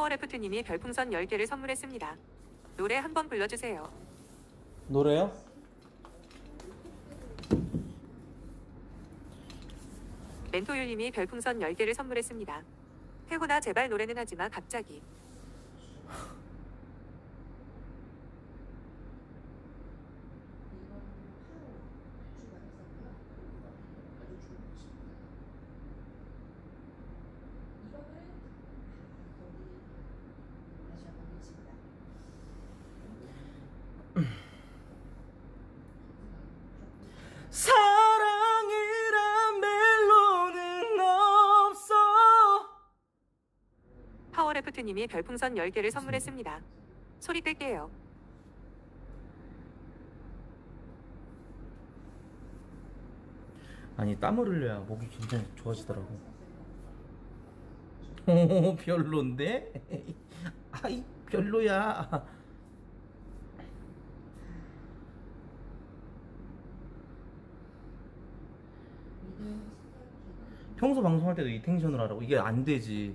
파워레프트님이 별풍선 10개를 선물했습니다. 노래 한 번 불러주세요. 노래요? 멘토율님이 별풍선 10개를 선물했습니다. 태호나 제발 노래는 하지마 갑자기. 사랑이란 멜로는 없어 파워레프트 님이 별풍선 10개를 선물했습니다. 소리 뺄게요. 아니 땀을 흘려야 목이 굉장히 좋아지더라고 오 별론데? 아이 별로야 평소 방송할 때도 이 텐션을 하라고 이게 안 되지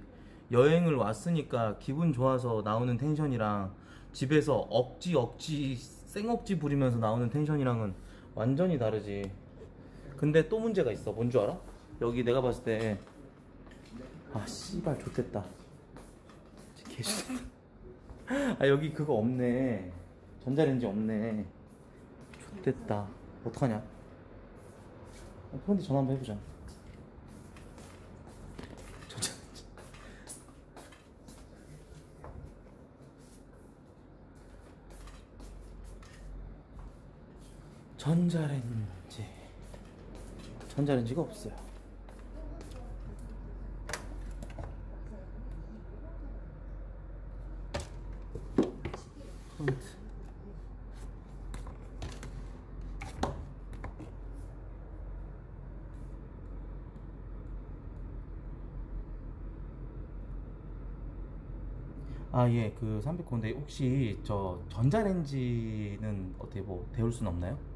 여행을 왔으니까 기분 좋아서 나오는 텐션이랑 집에서 억지 억지 생억지 부리면서 나오는 텐션이랑은 완전히 다르지. 근데 또 문제가 있어. 뭔 줄 알아? 여기 내가 봤을 때 아 씨발 좋댔다. 개좋댔다 아 여기 그거 없네. 전자레인지 없네. 좋댔다. 어떡하냐? 어, 그런데 전화 한번 해보자 전자레인지 전자레인지 전자레인지가 없어요 프론트 아, 예, 그 300호인데 혹시 저 전자레인지는 어떻게 뭐 데울 수는 없나요?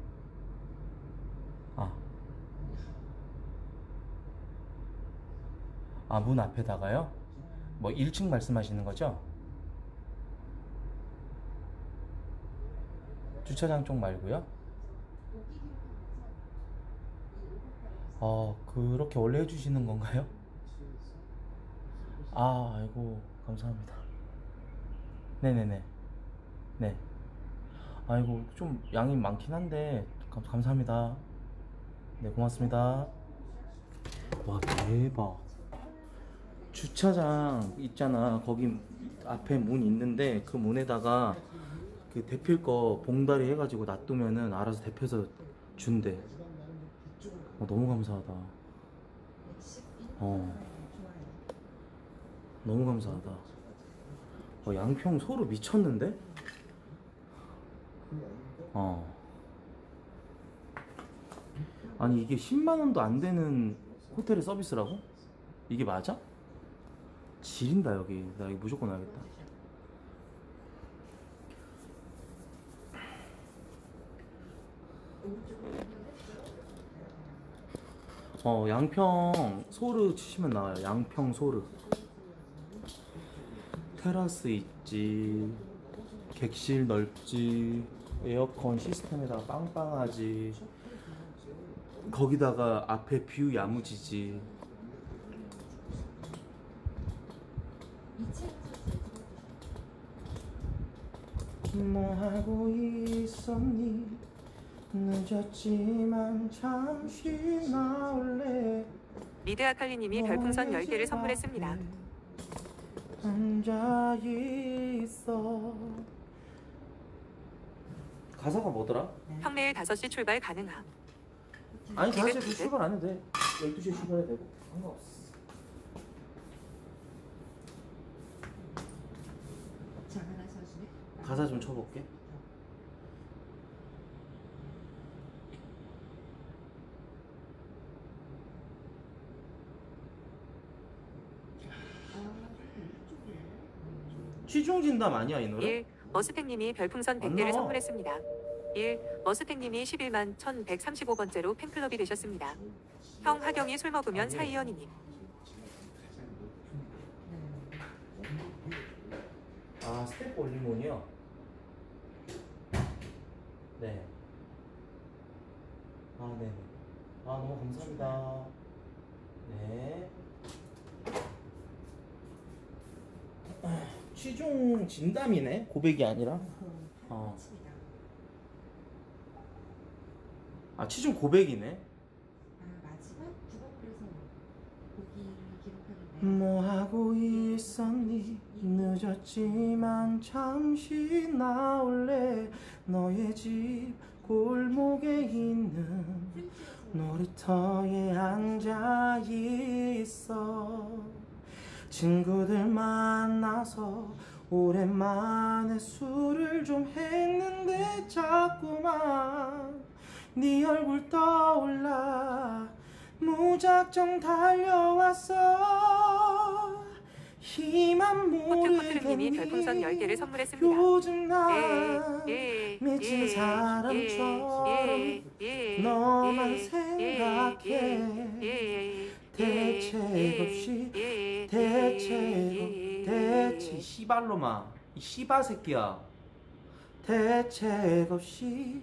아, 문 앞에다가요? 뭐 1층 말씀하시는 거죠? 주차장 쪽 말고요? 어, 그렇게 원래 해주시는 건가요? 아, 아이고, 감사합니다. 네네네. 네. 아이고, 좀 양이 많긴 한데, 감, 감사합니다. 네, 고맙습니다. 와, 대박. 주차장 있잖아. 거기 앞에 문 있는데, 그 문에다가 그 대필 거 봉다리 해가지고 놔두면은 알아서 대표서 준대. 어, 너무 감사하다. 어. 너무 감사하다. 어, 양평 소로 미쳤는데? 어. 아니, 이게 10만 원도 안 되는 호텔의 서비스라고? 이게 맞아? 지린다, 여기. 나 이거 무조건 와야겠다. 어, 양평 소르 치시면 나와요. 양평 소르. 테라스 있지. 객실 넓지. 에어컨 시스템에다가 빵빵하지. 거기다가 앞에 view 야무지지. 뭐 하고 있었니? 늦었지만 잠시 나올래. 미드 아칼리님이 별풍선 10개를 선물했습니다. 앉아 있어. 가사가 뭐더라? 평내일 5시 출발 가능함. 아니 5시에 미드? 출발 안 해도 돼 12시에 출발해도 되고 상관없어 가사 좀 쳐볼게. 취중진담 아니야 이 노래? 1. 머스탱님이 별풍선 100개를 선물했습니다. 1. 머스탱님이 11만 1135번째로 팬클럽이 되셨습니다. 형 하경이 술 먹으면 사이언이님. 아 스테프 올리몬이요? 네. 아, 네. 아, 너무 감사합니다. 네. 취종 진담이네. 고백이 아니라. 네, 어. 아, 취종 고백이네. 아, 마지막 부곡에서 고기를 기록하는데. 뭐 하고 있었니? 늦었지만 잠시 나올래? 너의 집 골목에 있는 놀이터에 앉아 있어. 친구들 만나서 오랜만에 술을 좀 했는데 자꾸만 네 얼굴 떠올라. 무작정 달려왔어. 희망 모르겠니 별풍선 10개를 선물했습니다. 예, 예, 미친 예, 사람처럼 너만 생각해 대책 없이 대책 대책 시발로마 이 시바 새끼야 대책 없이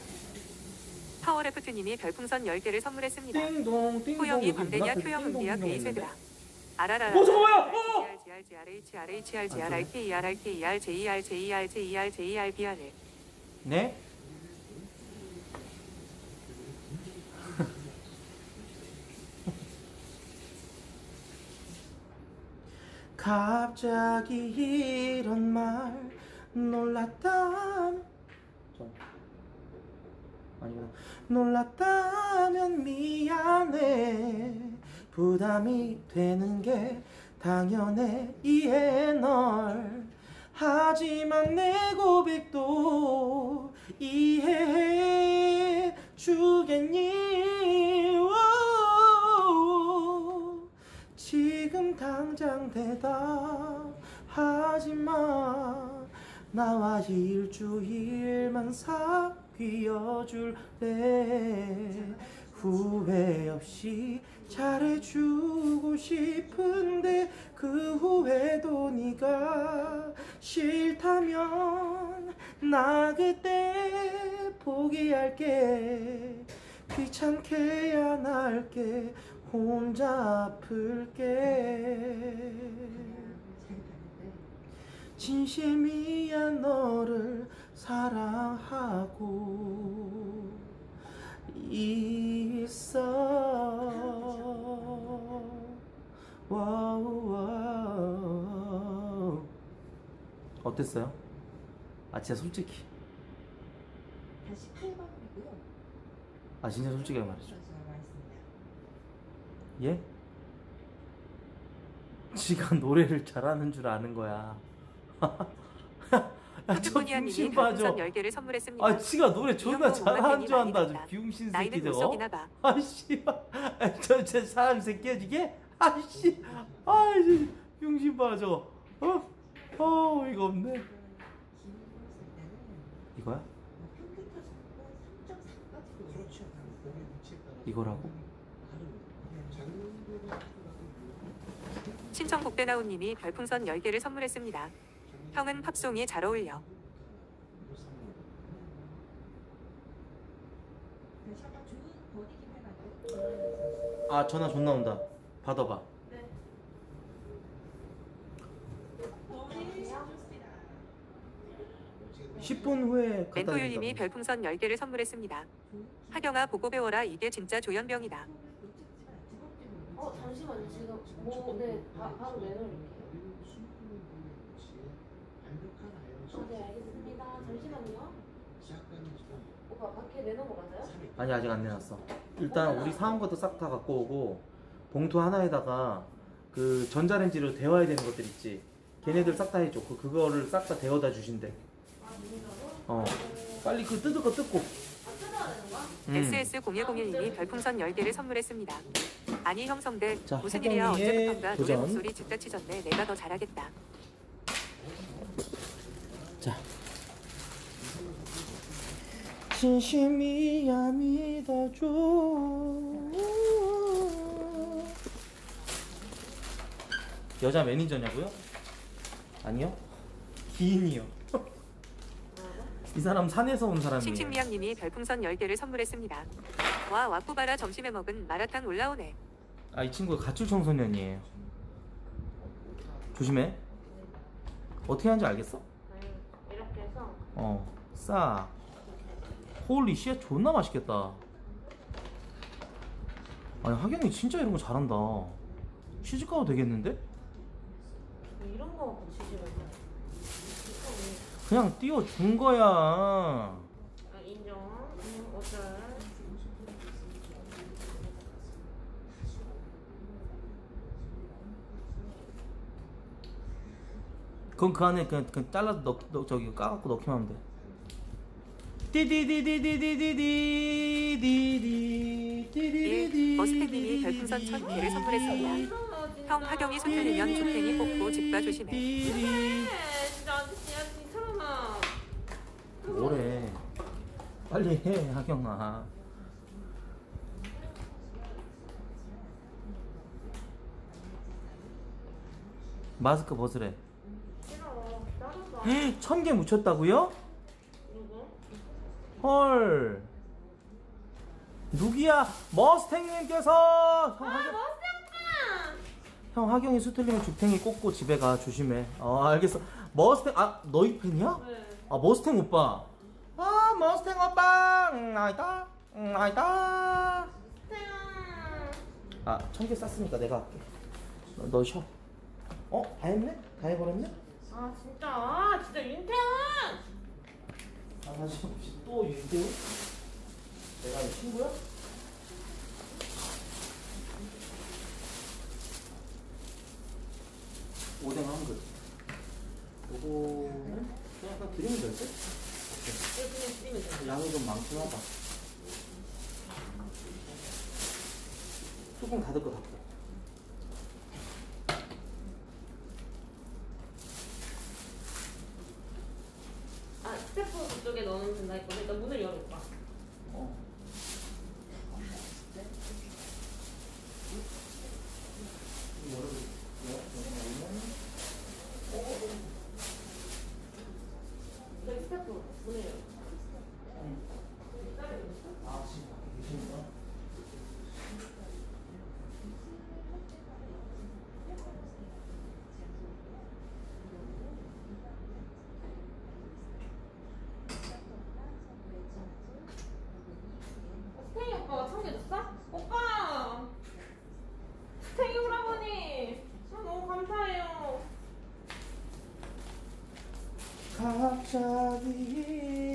파워레프트님이 별풍선 10개를 선물했습니다. 띵동 띵동 호영이 광대냐 효영 은비야 베이세드라. 아라라라. 어, 잠깐만요! 어! 네? 갑자기 이런 말 놀랐다면 저 아니구나. 놀랐다면 미안해. 부담이 되는 게 당연해. 이해 널. 하지만 내 고백도 이해해 주겠니? 오, 지금 당장 대답하지 마. 나와 일주일만 사 귀어 줄래 후회 없이 잘해주고 싶은데 그 후회도 네가 싫다면 나 그때 포기할게. 귀찮게 안 할게 혼자 아플게. 진심이야 너를 사랑하고 있어 wow, wow. 어땠어요? 아 진짜 솔직히 다시 8번이고요. 아 진짜 솔직히 말해줘. 예? 지가 노래를 잘하는 줄 아는 거야 아, 저 병신 별풍선 빠져 10개를 선물했습니다. 아 지가 노래 존나 잘하는 줄 안다 저. 비용신 나이는 새끼 저거 물속이나 봐. 아씨 저 저 사람 새끼야 이게 아씨 아이 병신 빠져 어? 어 이거 없네 이거야? 어, 평균 타점은 3.4까지도. 몸의 위치에 따라 이거라고? 신청 복대나우님이 별풍선 10개를 선물했습니다. 형은 팝송이 잘 어울려. 아 전화 존나 온다 받아봐 네. 10분 후에 갖다 멘토유님이. 별풍선 10개를 선물했습니다. 하경아 보고 배워라 이게 진짜 조현병이다. 어 잠시만요 지금 뭐네 바로 내놓을게요 아 네 알겠습니다. 잠시만요. 오빠 밖에 내놓으러 가세요? 아니 아직 안 내놨어. 일단 우리 사온 것도 싹 다 갖고 오고 봉투 하나에다가 그 전자레인지로 데워야 되는 것들 있지? 걔네들 싹 다 해줘. 그 그거를 싹 다 데워다 주신대. 아? 어. 빨리 그 뜯을 거 뜯고. 아 음. SS0101님이 별풍선 10개를 선물했습니다. 아니 형성대 자, 무슨 일이야? 하경이의 언제부턴가 노래 도전. 목소리 즉다치졌네. 내가 더 잘하겠다. 자. 진심이야 믿어줘. 여자 매니저냐고요? 아니요. 기인이요. 이 사람 산에서 온 사람이에요. 싱싱미양님이 별풍선 10개를 선물했습니다. 와 와꾸바라 점심에 먹은 마라탕 올라오네. 아, 이 친구가 가출 청소년이에요. 조심해. 어떻게 하는지 알겠어? 어, 싸. holy 씨, 존나 맛있겠다. 아니, 하경이 진짜 이런 거 잘한다. 시집 가도 되겠는데? 이런 거 갖고 해. 그냥 띄워준 거야. 아, 인정. 음, 어쩔. 그건 그 안에 그냥, 그냥 잘라서 넣, 넣, 저기 까갖고 넣기만 하면 돼. 띠디디디디디디디디디디디디디디디 예, 버스tek님이 별풍선 1000개를 선물했습니다. 형 하경이 손 들리면 조탱이 꽂고 집가 조심해. 네, 진짜 아저씨야, 이 사람아. 뭐래. 빨리 해, 하경아. 마스크 벗으래. 천 개 묻혔다고요? 헐. 누구야? 머스탱님께서 형 아, 하경, 머스탱 형 하경이 수틀리면 죽탱이 꽂고 집에 가 조심해. 어 알겠어. 머스탱 아 너희 팬이야? 네. 아 머스탱 오빠. 아 머스탱 오빠. 응 아이다. 응 아이다. 머스탱아. 아천 개 쌌으니까 내가 할게. 너, 너 쉬어. 어? 다 했네? 다 해버렸네? 아, 진짜. 아, 진짜 윤태훈! 아 다시 혹시 또 윤태우? 내가 이 친구야? 오뎅 한 그릇. 요거는 그냥 약간 드리면 될 듯? 이거 그냥 쓰면 돼. 양이 좀 많긴 하다. 뚜껑 닫을 거 닫고. 아, 그쪽에 넣으면 된다 했거든. 일단 문을 열어봐. 어. 저기 스태프 문을 열어. 아, 지금 밖에 계시는구나. 스탱이 오빠가 챙겨줬어? 오빠! 스탱이 오라버니! 아, 너무 감사해요. 갑자기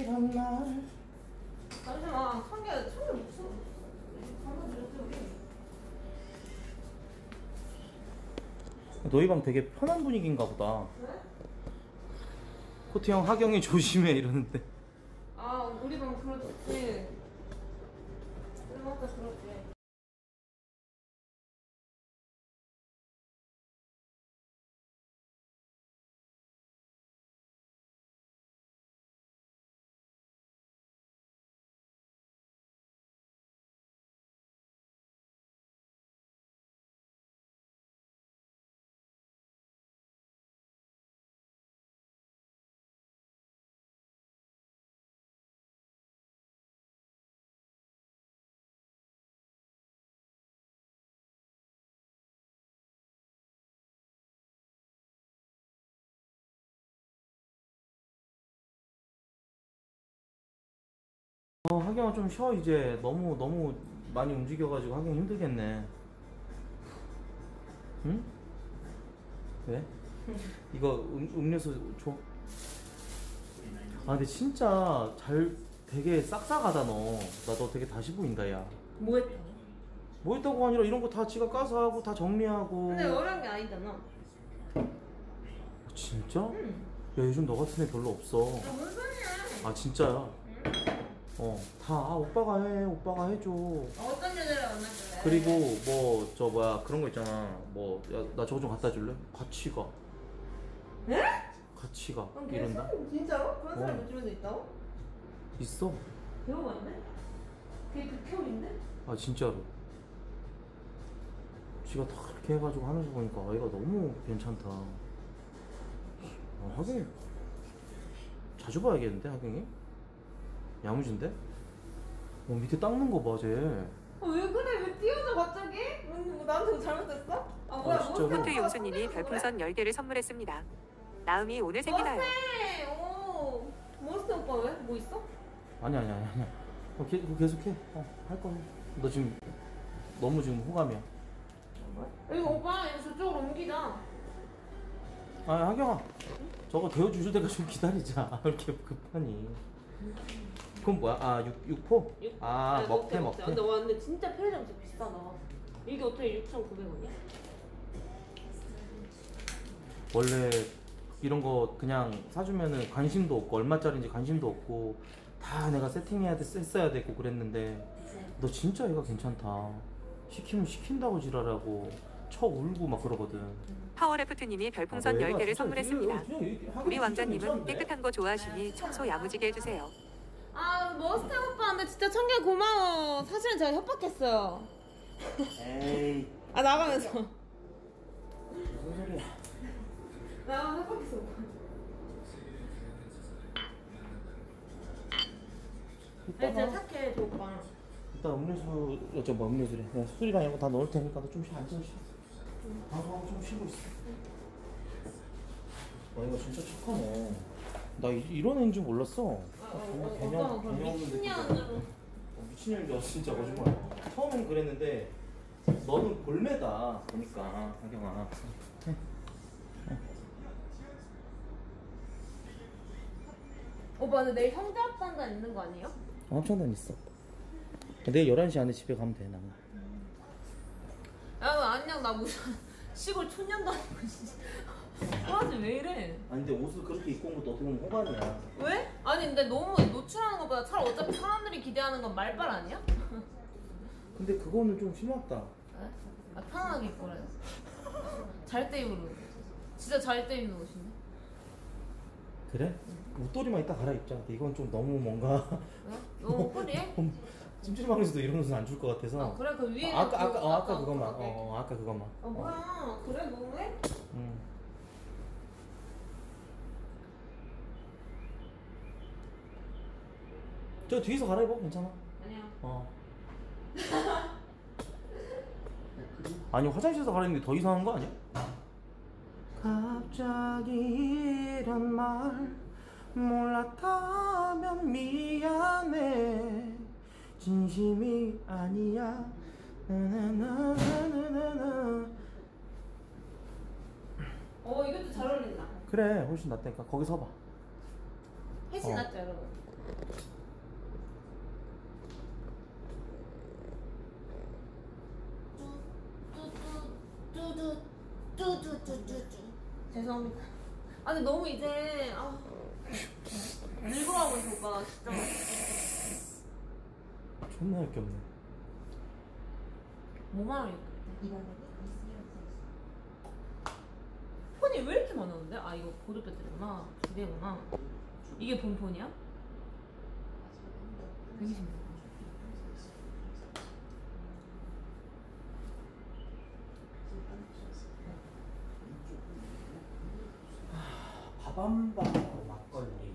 이런 날 잠시만, 청개, 청개 무슨. 방금 들었지, 우리? 너희 방 되게 편한 분위기인가 보다 왜? 코트 형 하경이 조심해 이러는데 어 하경아 좀 쉬어 이제 너무 너무 많이 움직여가지고 하경 힘들겠네 응? 왜? 이거 음, 음료수 줘? 아 근데 진짜 잘 되게 싹싹하다 너 나 너 되게 다시 보인다 야 뭐 했더니? 뭐 했다고 아니라 이런 거 다 지가 까서 하고 다 정리하고 근데 어려운 게 아니잖아. 진짜? 야 응. 요즘 너 같은 애 별로 없어 아, 뭔 소리야? 아 진짜야 어 다 아, 오빠가 해 오빠가 해줘 어떤 여자를 만났길래? 그리고 뭐 저 뭐야 그런 거 있잖아 뭐 나 저거 좀 갖다 줄래? 같이 가 네? 같이 가 그럼 이런다 걔 진짜로? 그런 사람 어. 요즘에도 있다고? 있어 배워봤네? 그게 극혐인데? 아 진짜로 지가 다 그렇게 해가지고 하는 거 보니까 아이가 너무 괜찮다 아, 하경이 자주 봐야겠는데 하경이? 야무진데? 어 밑에 닦는 거 봐, 쟤. 아, 왜 그래? 왜 뛰어져 갑자기? 뭐, 나한테 뭐 잘못했어? 아 뭐야 아? 몬스터 코트 오빠가 용수님이 별풍선 10개를 선물했습니다. 나음이 오늘! 오 몬스터 오빠 왜? 뭐 있어? 아니 아니 아니 아니. 어, 계, 그거 계속해. 어, 할 거야. 너 지금 너무 지금 호감이야. 이거 오빠 이거 저쪽으로 옮기자 아 하경아, 저거 데워 주실 때까지 좀 기다리자. 왜 이렇게 급하니? 그건 뭐야? 아 육, 육포? 육- 아 네, 먹태 먹태. 먹태. 근데 와 근데 진짜 편의점 진짜 비싸다 이게 어떻게 6,900원이야? 원래 이런 거 그냥 사주면은 관심도 없고 얼마짜리인지 관심도 없고 다 내가 세팅해야 돼 했어야 되고 그랬는데 너 진짜 얘가 괜찮다 시키면 시킨다고 지랄하고 쳐 울고 막 그러거든 파워레프트님이 별풍선 아, 얘가 10개를 진짜 선물했습니다. 그냥 이렇게 하긴 우리 진짜 왕자님은 괜찮은데? 깨끗한 거 좋아하시니 청소 야무지게 해주세요. 아 머스탱 오빠 근데 진짜 청개 고마워. 사실은 제가 협박했어요. 에이. 아 나가면서. 무슨 소리야? 나가면서 협박했어. 아니 진짜 착해 저 오빠. 이따 음료수 저뭐 음료수래? 내가 술이랑 이런 거 다 넣을 테니까 너좀 앉아 쉬어. 방송하고 좀 쉬고 있어. 와 이거 진짜 착하네. 나 이, 이런 애인 줄 몰랐어. 아, 정말 개념 오빠가 그럼 개념 없는 미친년으로. 어, 미친년인 줄 알았어. 진짜 거짓말. 처음엔 그랬는데 너는 볼매다 보니까 하경아. 오빠 근데 내일 형제 합산단 있는 거 아니에요? 엄청난 있어. 내일 11시 안에 집에 가면 돼 나는. 야 안녕. 나 무슨 시골 촌년도 아니고 진짜 꼬라지 왜 이래 아니 근데 옷을 그렇게 입고 온 것도 어떻게 보면 호감이야 왜? 아니 근데 너무 노출하는 것보다 차라리 어차피 사람들이 기대하는 건 말빨 아니야? 근데 그거는 좀 심했다 네? 아, 편하게 입고 그래 잘때 입으러 진짜 잘 때 입는 옷인데 그래? 옷도리만 이따 갈아입자 근데 이건 좀 너무 뭔가 왜? 너무 허리해? 찜질방에서도 이런 옷은 안 줄 것 같아서 아 그래 그 위에 아, 아까 아까 어, 아까 그것만 어, 어 아까 그것만 아 뭐야 그래 너무해? 음. 저 뒤에서 갈아입어 괜찮아. 아니야 어. 아니 화장실에서 갈아입는 게 더 이상한 거 아니야? 갑자기 이런 말 몰랐다면 미안해. 진심이 아니야. 나나나나나나. 어 이것도 잘 어울린다. 그래 훨씬 낫다니까. 거기 서봐. 햇이 어. 났죠 여러분 죄송합니다. 아 근데 너무 이제 아 늙어가고 있어 오빠 나 진짜. 존나 할게 없네 뭐만 하고 선수. 폰이 왜 이렇게 많았는데? 아 이거 보조 배터리구나 두 개구나. 이게 본 폰이야? 120. 밥한바 막걸리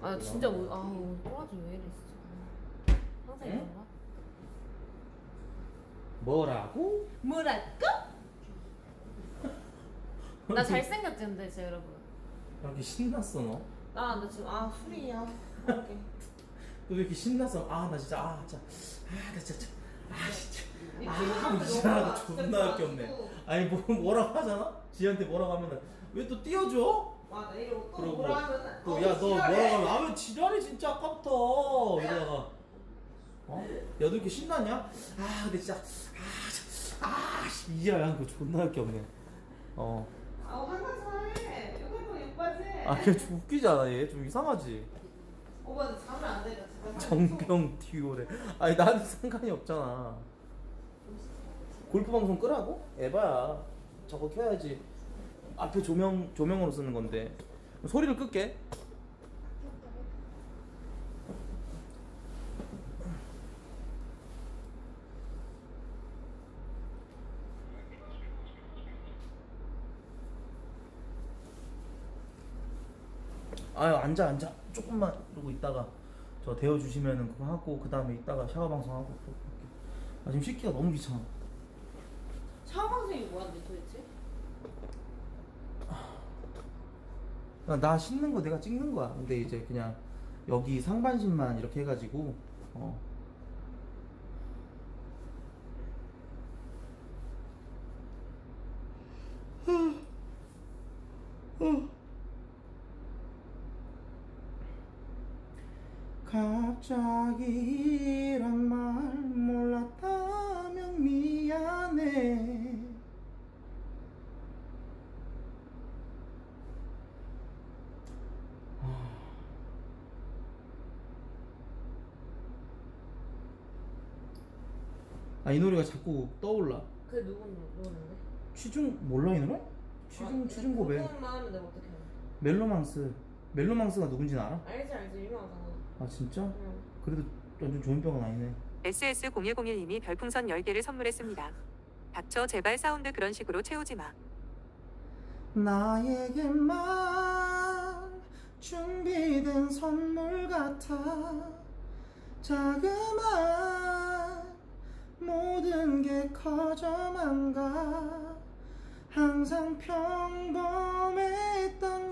아 진짜 뭐, 아 오늘 꼬라지 왜 이래 진짜. 항상 응? 이런가? 뭐라고? 뭐랄까? 나 잘생겼지 근데 진짜 여러분. 이렇게 신났어 너? 나, 나 지금 아 술이야. 오케이. 너 왜 이렇게 신났어? 아 나 진짜 아 진짜 아나 진짜 아 진짜 이아 진짜 너무 나 존나 할게 없네 좋아가지고. 아니 뭐 뭐라고 하잖아? 지한테 뭐라고 하면은 왜 또 띄워줘? 아, 나 이러고 또 그러고 뭐라 하면 또야 너 뭐라고 하면 아 왜 지랄해 진짜 아까부터 이러다가 어? 야 너 이렇게 신났냐? 아 근데 진짜 아아 이지랄 하는 거 존나 할게 없네 어 아, 한가사해. 이거 또 예뻐지. 아, 얘좀 웃기지 않아, 얘? 좀 이상하지? 오빠 너 잠을 안 아내가 집에 정경 듀오래. 아니 나한테 상관이 없잖아. 골프 방송 끄라고? 에바야. 저거 켜야지. 앞에 조명 조명으로 쓰는 건데. 소리를 끌게. 아유 앉아 앉아 조금만 그러고 있다가 저 데워 주시면은 그거 하고 그 다음에 이따가 샤워 방송 하고 또 그렇게. 아 지금 씻기가 너무 귀찮아 샤워 방송이 뭐한데 도대체? 나, 나 씻는 거 내가 찍는 거야. 근데 이제 그냥 여기 상반신만 이렇게 해가지고 어. 갑자기 이런 말 몰랐다면 미안해 아 이 노래가 자꾸 떠올라 그 누구 누구는데? 취중 몰라 이 노래? 취중 취중 고백 누구만 하면 내가 어떻게 알아? 멜로망스 멜로망스가 누군지는 알아? 알지 알지 유명하잖아. 아 진짜? 응. 그래도 완전 좋은 병은 아니네 SS0101님이 별풍선 10개를 선물했습니다. 닥쳐 제발 사운드 그런 식으로 채우지 마. 나에게만 준비된 선물 같아 자그만 모든 게 커져만 가 항상 평범했던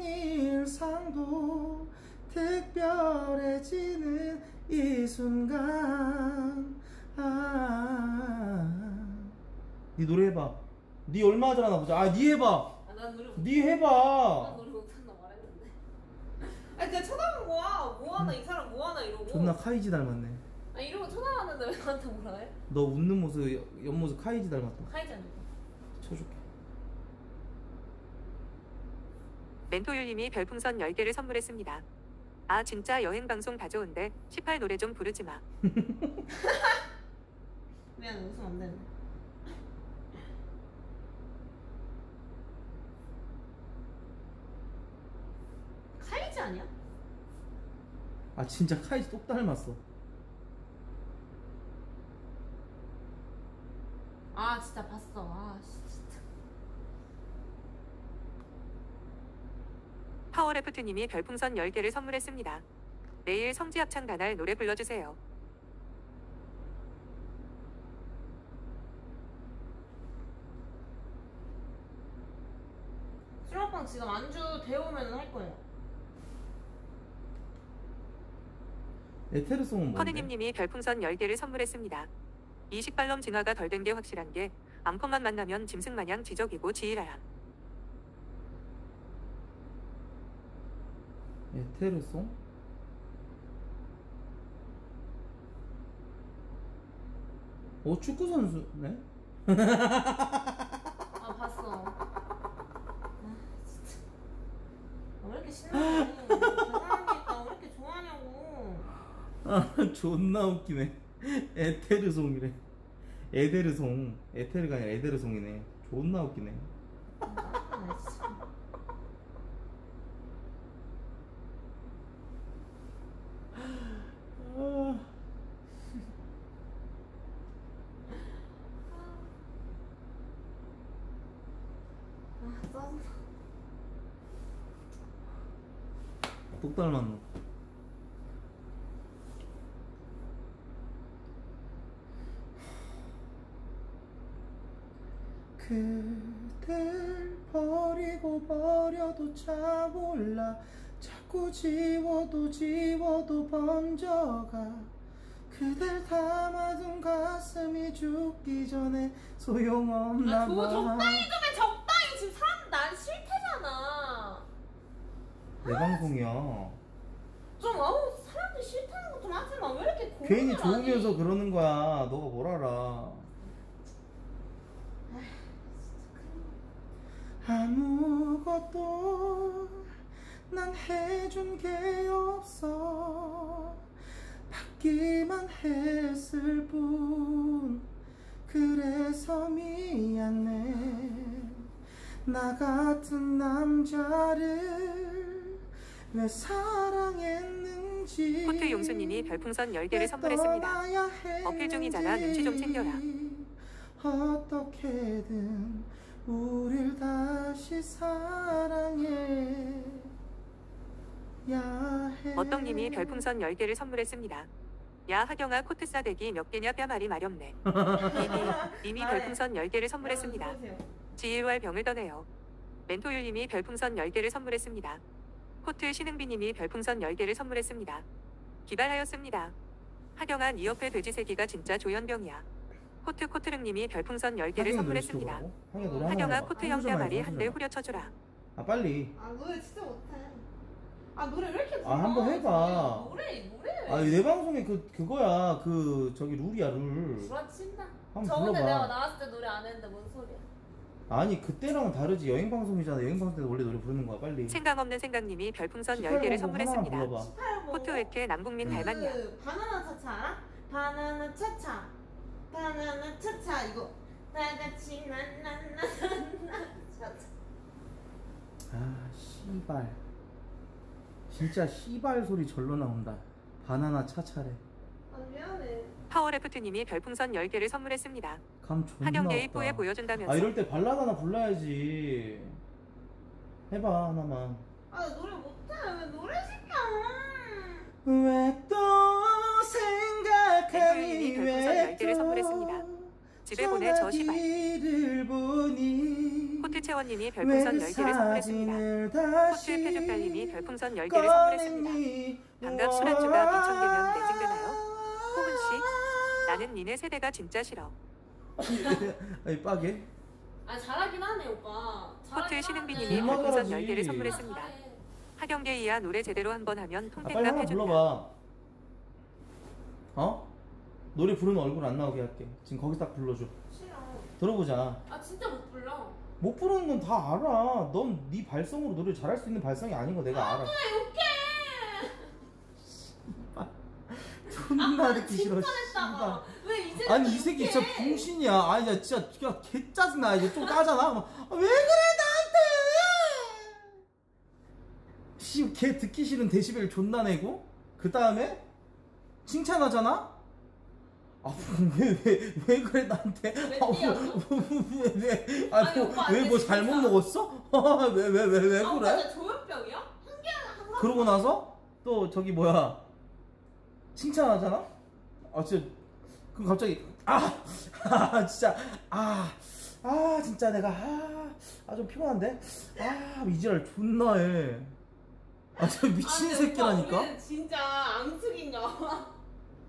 일상도 특별해지는 이 순간 아. 네 노래 해봐 네 얼마 잘하나 보자 아네 해봐 아 난 노래 못. 네난 해봐 노래 못한다 말했는데. 아니 그냥 쳐다본 거야. 뭐 하나 이 사람 뭐 하나 이러고. 존나 카이지 닮았네 아 이러고 쳐다봤는데 왜 나한테 뭐라 해? 너 웃는 모습 옆- 옆모습 카이지 닮았다 카이지 아니고. 쳐줄게 멘토율님이 별풍선 10개를 선물했습니다. 아 진짜 여행 방송 다 좋은데 18 노래 좀 부르지 마. 미안 웃으면 안 되는데. 카이지 아니야? 아 진짜 카이지 똑 닮았어 아 진짜 봤어. 아 씨, 진짜. 파워레프트님이 별풍선 10개를 선물했습니다. 내일 성지 합창 단할 노래 불러주세요. 수락방 지금 안주 데우면 할 거예요. 에테르송은 뭔데? 허드님님이 별풍선 10개를 선물했습니다. 이식발럼 진화가 덜 된 게 확실한 게 암컷만 만나면 짐승 마냥 지적이고 지일하야. 에테르송? 오 축구 선수네? 아 봤어. 아 진짜. 아, 왜 이렇게 신나니? 대단하니까 왜 이렇게 좋아하냐고. 아 존나 웃기네 에테르송이래 에데르송 에테르가 아니라 에데르송이네 존나 웃기네 아. 아, 아. 똑 닮았노 그댈 버리고 버려도 차올라 자꾸 지워도 지워도 번져가 그댈 담아둔 가슴이 죽기 전에 소용없나 아봐 적당히 좀 해 적당히 지금 사람 난 싫대잖아. 내 방송이야 좀 아우 사람들 싫다는 거 좀 하지 마. 왜 이렇게 고민을 괜히? 좋으면서 그러는 거야 너가 뭘 알아 아무것도 난 해준 게 없어 받기만 했을 뿐 그래서 미안해 나 같은 남자를 왜 사랑했는지 코트 용수님이 별풍선 10개를 선물했습니다. 어필 중이잖아. 눈치 좀 챙겨라. 어떻게든 우릴 다시 사랑해 야 해. 어떡님이 별풍선 10개를 선물했습니다. 야 하경아 코트 싸대기 몇 개냐 뼈말이 마렵네. 이미 이미 별풍선 10개를 선물했습니다. 들어오세요. 지일왈 병을 떠내요. 멘토율님이 별풍선 10개를 선물했습니다. 코트 신흥비님이 별풍선 10개를 선물했습니다. 기발하였습니다. 하경아 니 옆에 돼지 새끼가 진짜 조현병이야. 코트 코트릉님이 별풍선 10개를 선물했습니다. 한번 코트. 형제 말이 한 대. 후려쳐주라. 아 빨리 아 노래 진짜 못해. 아 노래 왜 이렇게 아, 한번 해봐. 노래 노래. 아내 방송에 그 그거야 그 저기 룰이야 룰 부러친다. 한번 저번에 불러봐. 내가 나왔을 때 노래 안 했는데 뭔 소리야? 아니 그때랑은 다르지 여행 방송이잖아 여행 방송 때 원래 노래 부르는 거야 빨리 생각 없는 생각님이 별풍선 18 10개를 번호 선물했습니다. 코트 왜 이렇게 남궁민 닮았냐? 그 바나나 차차 알아? 바나나 차차. 바나나 차차 이거 다 같이 나나나나 차차. 아 씨발 진짜 씨발 소리 절로 나온다 바나나 차차래 아 미안해. 파워레프트님이 별풍선 10개를 선물했습니다. 감 존나 없다. 보여준다면서 아 이럴 때 발라드 하나 불러야지 해봐 하나만 아나 노래 못해 왜 노래 시켜? 왜 또 생각하니 앵콜님이 별풍선 10개를 선물했습니다. 집에 보내 저 시발. 를 보니 코트 채원님이 별풍선 10개를 선물했습니다. 코트 페주팔님이 별풍선 10개를 선물했습니다. 반갑 술안주가 미천 개면 매진되나요? 호은 씨, 나는 니네 세대가 진짜 싫어. 아니 빠게 아 잘하긴 하네 오빠. 코트 신은비님이 별풍선 잘하지. 10개를 선물했습니다. 하경계 이하 노래 제대로 한번 하면 아, 빨리 통백감 하나 해준다. 불러봐. 어? 노래 부르면 얼굴 안 나오게 할게. 지금 거기 딱 불러줘. 싫어. 들어보자. 아 진짜 못 불러. 못 부르는 건 다 알아. 넌 네 발성으로 노래 잘할 수 있는 발성이 아닌 거 내가 알아. 존나 듣기 싫어 씨발. 칭찬했다가 왜 이제 아니 이 새끼 진짜 병신이야. 아니 야 진짜 야, 개 짜증나. 이제 좀 까잖아 막, 아, 왜 그래 나한테 씨 걔 듣기 싫은 데시벨 존나 내고 그 다음에 칭찬하잖아 아 왜 왜왜 왜, 왜 그래 나한테 왜 아, 뛰었어? 왜왜 아니, 아니 오빠, 왜뭐 근데 잘못 진짜. 먹었어 왜왜 왜 왜 아, 오빠 그래 진짜 조현병이야? 한 개는 한 번. 그러고 나서 또 저기 뭐야 칭찬하잖아? 아 진짜 그럼 갑자기 아, 아 진짜 아, 아 진짜 내가 아좀 피곤한데 아 이지랄 존나 해 아 진짜 미친 아니, 새끼라니까 오빠, 진짜 앙숙인가 봐.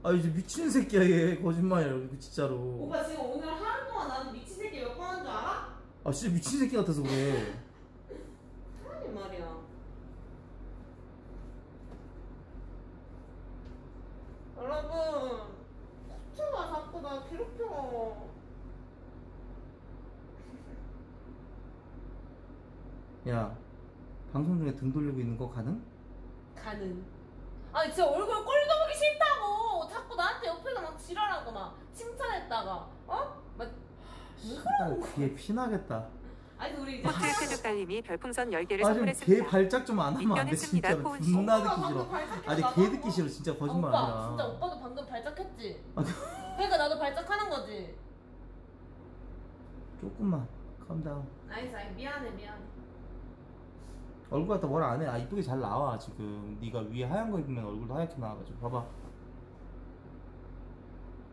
아 이제 미친 새끼야 얘 거짓말이야 이거 진짜로 오빠 지금 오늘 하루 동안 나는 미친 새끼 몇 번 한 줄 알아? 아 진짜 미친 새끼 같아서 그래 하니 말이야. 여러분, 코트가 자꾸 나 괴롭혀. 야 방송 중에 등 돌리고 있는 거 가능? 가는. 아니 진짜 얼굴 꼴도 보기 싫다고. 자꾸 나한테 옆에서 막 지랄하고 막 칭찬했다가 어? 막 씨발 귀에 피나겠다 아니 우리 이제 코트 페주팔님이 별풍선 10개를 아좀개 선물했습니다. 발작 좀 안 하면 안돼 입견했습니다, 진짜로 코은 씨. 존나 듣기 싫어 아니 개한 듣기 거. 싫어 진짜 거짓말 오빠 아니라 진짜 오빠도 방금 발작했지. 아, 그러니까 나도 발작하는 거지. 조금만 컴다운 알겠어, 알겠어. 미안해, 미안해. 얼굴 갖다 뭘안해 아 이쁘게 잘 나와 지금 네가 위에 하얀 거 입으면 얼굴도 하얗게 나와가지고 봐봐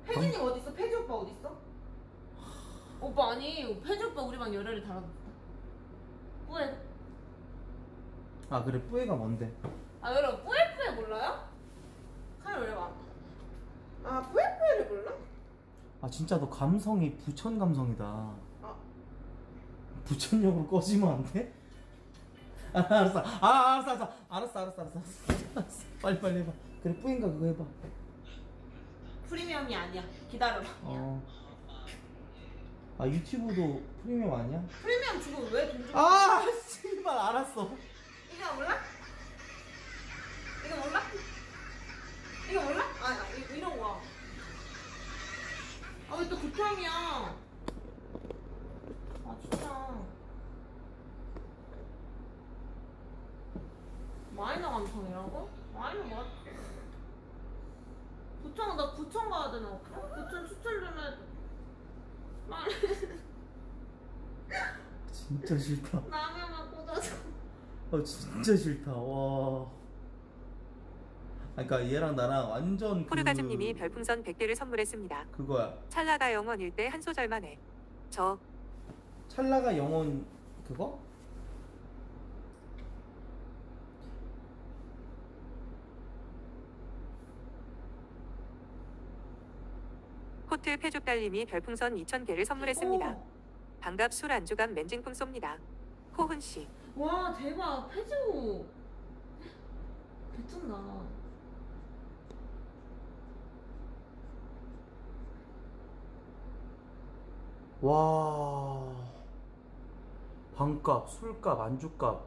혜진님 어디 있어? 혜지 오빠 어디 있어? 오빠 아니 혜지 오빠 우리 방 열애를 달아줬다. 뿌에. 아 그래 뿌에가 뭔데 아 여러분 뿌에 뿌에 몰라요? 카메라 올려봐. 아 뿌에 뿌에를 몰라? 아 진짜 너 감성이 부천 감성이다 아. 부천역으로 꺼지면 안 돼? 알았어. 아, 알았어, 알았어. 알았어, 알았어, 알았어. 알았어. 빨리 빨리 해봐. 그래, 뿌인가 그거 해봐. 프리미엄이 아니야. 기다려봐. 어. 아, 유튜브도 프리미엄 아니야? 프리미엄 주고 왜돈 주고? 아, 씨발, 알았어. 이거 몰라? 이거 몰라? 이거 몰라? 아, 아 이런 거야. 아, 왜 또 구탕이야? 그 아, 진짜. 마이너 감성이라고? 마이너 맞 부천 나 부천 가야 되나 오빠? 부천 추천 좀 해. 빨리 진짜 싫다. 라면만 꽂아줘. 아 진짜 싫다. 와. 아, 그러니까 얘랑 나랑 완전 그 포르가즘님이 별풍선 100개를 선물했습니다. 그거야. 찰나가 영원일 때 한 소절만 해. 저 찰나가 영혼 그거? 코트 페족 달님이 별풍선 2,000개를 선물했습니다. 오. 반갑 술 안주감 맨증품 쏩니다. 호훈 씨. 와 대박 패주. 미쳤나. 와. 방값, 술값, 안주값.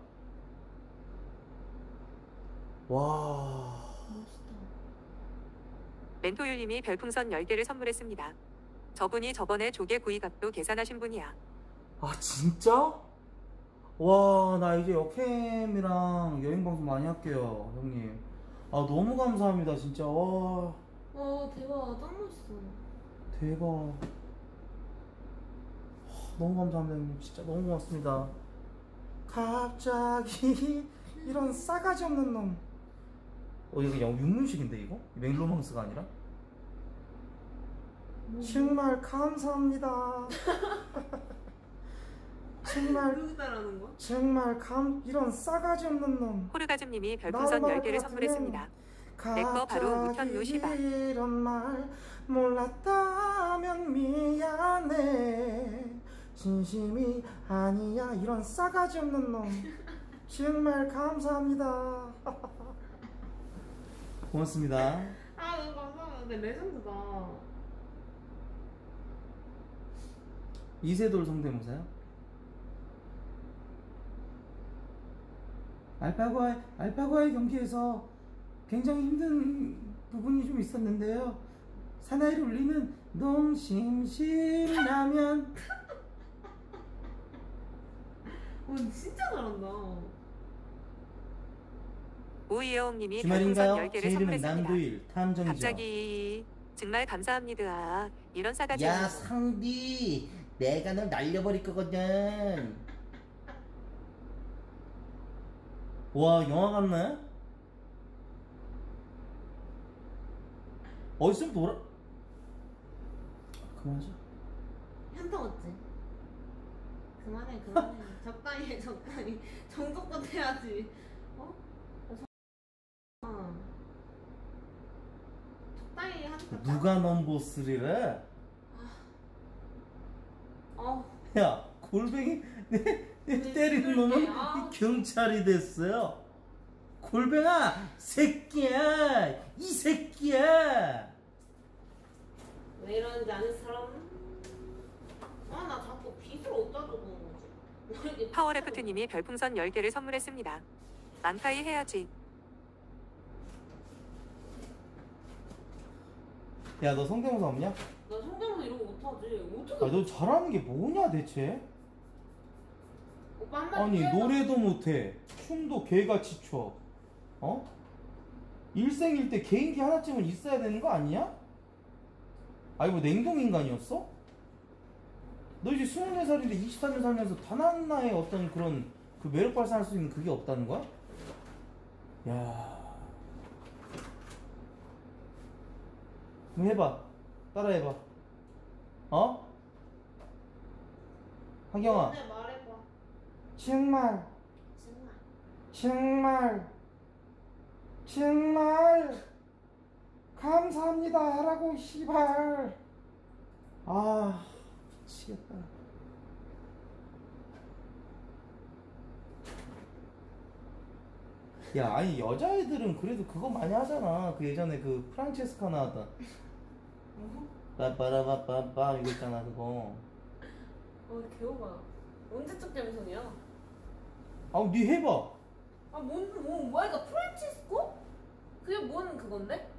와. 멋있다. 멘토율님이 별풍선 10개를 선물했습니다. 저분이 저번에 조개 구이값도 계산하신 분이야. 아 진짜? 와 나 이제 역캠이랑 여행 방송 많이 할게요 형님 아 너무 감사합니다 진짜 와 와 대박 짱 멋있어. 대박 하, 너무 감사합니다 형님 진짜 너무 고맙습니다 갑자기 이런 싸가지 없는 놈 어, 이거 그냥 윤문식인데 이거? 맹로망스가 아니라? 정말 감사합니다 정말 누구 따라하는 거야? 정말 감 이런 싸가지 없는 놈. 호르가즘님이 별풍선 10개를 선물했습니다. 내거 바로 우편 요시바. 이런 말 몰랐다면 미안해. 진심이 아니야 이런 싸가지 없는 놈. 정말 감사합니다. 고맙습니다. 아 너무 감사합니다. 근데 레전드다. 이세돌 성대모사요? 알파고의 알파고의 경기에서 굉장히 힘든 부분이 좀 있었는데요. 사나이를 울리는 농심심라면 와 진짜 잘한다. 주말인가요? 별풍선 제 10개를 이름은 선물했습니다. 남도일 탐정이죠. 갑자기 정말 감사합니다. 이런 싸가지 야 없는 상디 내가 널 날려버릴 거거든 와 영화 같네. 어디서 돌아? 그만하자. 현타 왔지? 그만해 그만해 적당히 해 적당히 정도껏 해야지 아. 적당히 하니까 누가 넘보스리래? 어 야 골뱅이 내, 내 네, 때리는 놈은 아. 경찰이 됐어요. 골뱅아 새끼야 이 새끼야. 왜 이러는지 아는 사람? 아 나 자꾸 빚을 어디다 왜 이렇게 파워레프트님이 별풍선 10개를 선물했습니다. 만파이 해야지. 야 너 성대모사 없냐? 나 성대모사 이런 거 못하지 어떻게 아너 잘하는 게 뭐냐 대체? 오빠 한마디 아니 해봐. 노래도 못해 춤도 개같이 춰 어? 일생일 때 개인기 하나쯤은 있어야 되는 거 아니야? 아니 뭐 냉동인간이었어? 너 이제 24살인데 24년 살면서 단 하나의 어떤 그런 그 매력 발산할 수 있는 그게 없다는 거야? 야 그럼 해봐. 따라 해봐. 어? 하경아. 네 말해봐. 정말. 정말. 정말. 정말. 감사합니다 하라고 시발. 아 미치겠다. 야 아니 여자애들은 그래도 그거 많이 하잖아. 그 예전에 그 프란체스카 나왔던 빠빠라빠빠빠 이거 있잖아 그거 어 개오바 언제적 감성이야? 아우 니 해봐 아뭔 뭐, 뭐야 이거 프란치스코? 그게 뭔 그건데?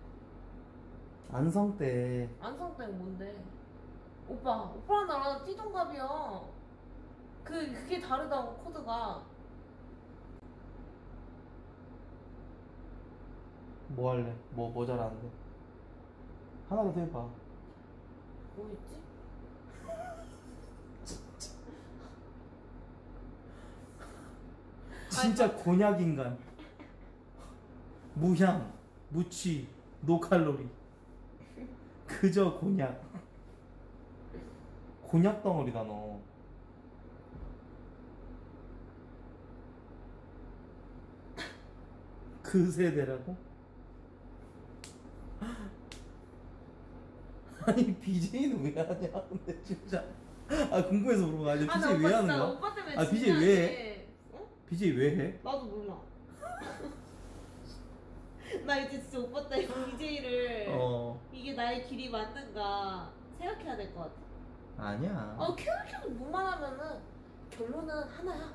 안성 때 안성땡 뭔데? 오빠 오빠랑 나랑 띠동갑이야 그 그게 다르다고 코드가 뭐 할래? 뭐, 뭐 잘하는데? 하나라도 해봐. 뭐 있지? 진짜 곤약 인간. 무향, 무취, 노칼로리. 그저 곤약. 곤약 덩어리다 너. 그 세대라고? 아니 BJ는 왜 하냐? 근데 진짜 아 궁금해서 물어봐. 아니 아, 나 BJ 오빠 왜 하는 진짜 거야? 오빠 때문에 아, 진짜 BJ 왜 해? 이게- 어? BJ 왜 해? 나도 몰라. 나 이제 진짜 오빠 때문에 BJ를 어 이게 나의 길이 맞는가 생각해야 될 것 같아. 아니야. 어, 계속 뭐만 하면은 결론은 하나야.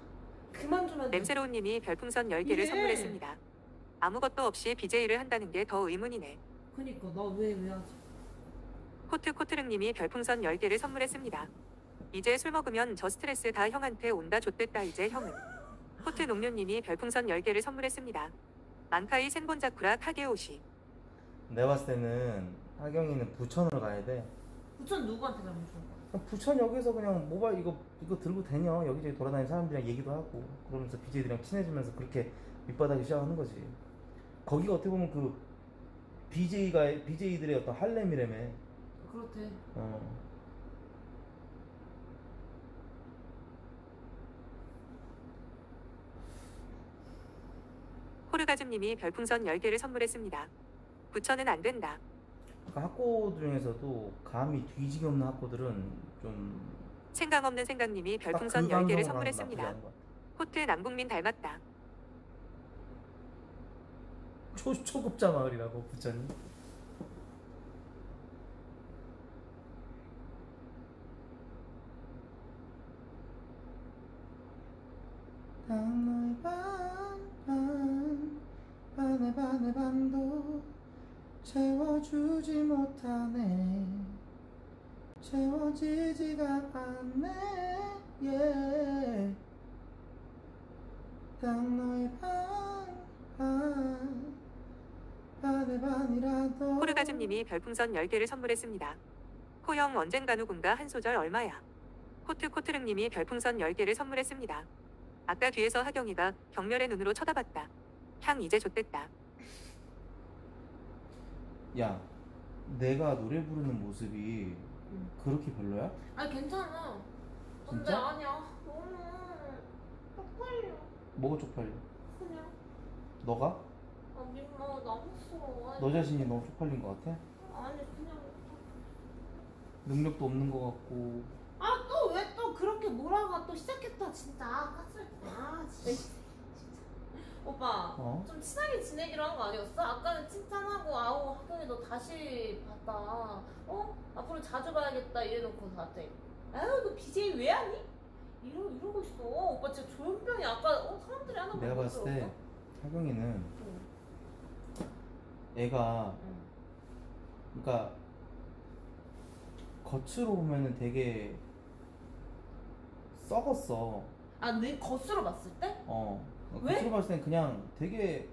그만 두면 돼. 냄새로운님이 별풍선 10개를 예. 선물했습니다. 아무것도 없이 BJ를 한다는 게 더 의문이네. 그니까 나 왜 왜 하지? 코트 코트릉님이 별풍선 10개를 선물했습니다. 이제 술 먹으면 저 스트레스 다 형한테 온다 좆됐다 이제 형은. 코트 농료님이 별풍선 10개를 선물했습니다. 卍解 千本桜景厳. 내가 봤을 때는 하경이는 부천으로 가야 돼. 부천 누구한테 가면 좋은 거야? 그냥 부천역에서 그냥 모바일 이거 이거 들고 다녀 여기저기 돌아다니는 사람들이랑 얘기도 하고 그러면서 BJ들이랑 친해지면서 그렇게 밑바닥이 시작하는 거지. 거기가 어떻게 보면 그 BJ가 BJ들의 어떤 할렘이라며. 그렇대. 어. 호르가즘님이 별풍선 10개를 선물했습니다. 부천은 안 된다. 그러니까 학고 중에서도 감이 뒤지게 없는 학고들은 좀 생각 없는 생각님이 딱 별풍선 그 10개를 감성으로 선물했습니다. 하면 나쁘지 않은 것 같아. 코트 남북민 닮았다. 초 초급자 마을이라고 부천이. 난 너의 반반 반의 반의 반도 채워주지 못하네 채워지지가 않네 yeah. 난 너의 반반 반의 반이라도 호르가즘님이 별풍선 10개를 선물했습니다. 호영 언젠가 누군가 한 소절 얼마야? 코트 코트릉님이 별풍선 10개를 선물했습니다. 아까 뒤에서 하경이가 경멸의 눈으로 쳐다봤다. 향 이제 좆됐다. 야 내가 노래 부르는 모습이 응. 그렇게 별로야? 아니 괜찮아. 근데 진짜? 아니야. 너무 쪽팔려. 뭐가 쪽팔려? 그냥 너가? 아 민망 나왔어. 너 자신이 너무 쪽팔린 것 같아? 아니 그냥. 능력도 없는 것 같고 아 또 왜 또 그렇게 몰아가 또 시작했다 진짜 까슬. 아 진짜. 진짜. 오빠. 어? 좀 친하게 지내기로 한 거 아니었어? 아까는 칭찬하고 아우 학경이 너 다시 봤다 어? 앞으로 자주 봐야겠다 이래놓고 나한테 아유 너 BJ 왜 하니? 이러, 이러고 있어 오빠 진짜 조현병이 아까 어? 사람들이 거 내가 못 봤을 때? 하경이는 응, 애가 응. 그러니까 겉으로 보면은 되게 썩었어 아내 겉으로 봤을 때? 어 왜? 겉으로 봤을 땐 그냥 되게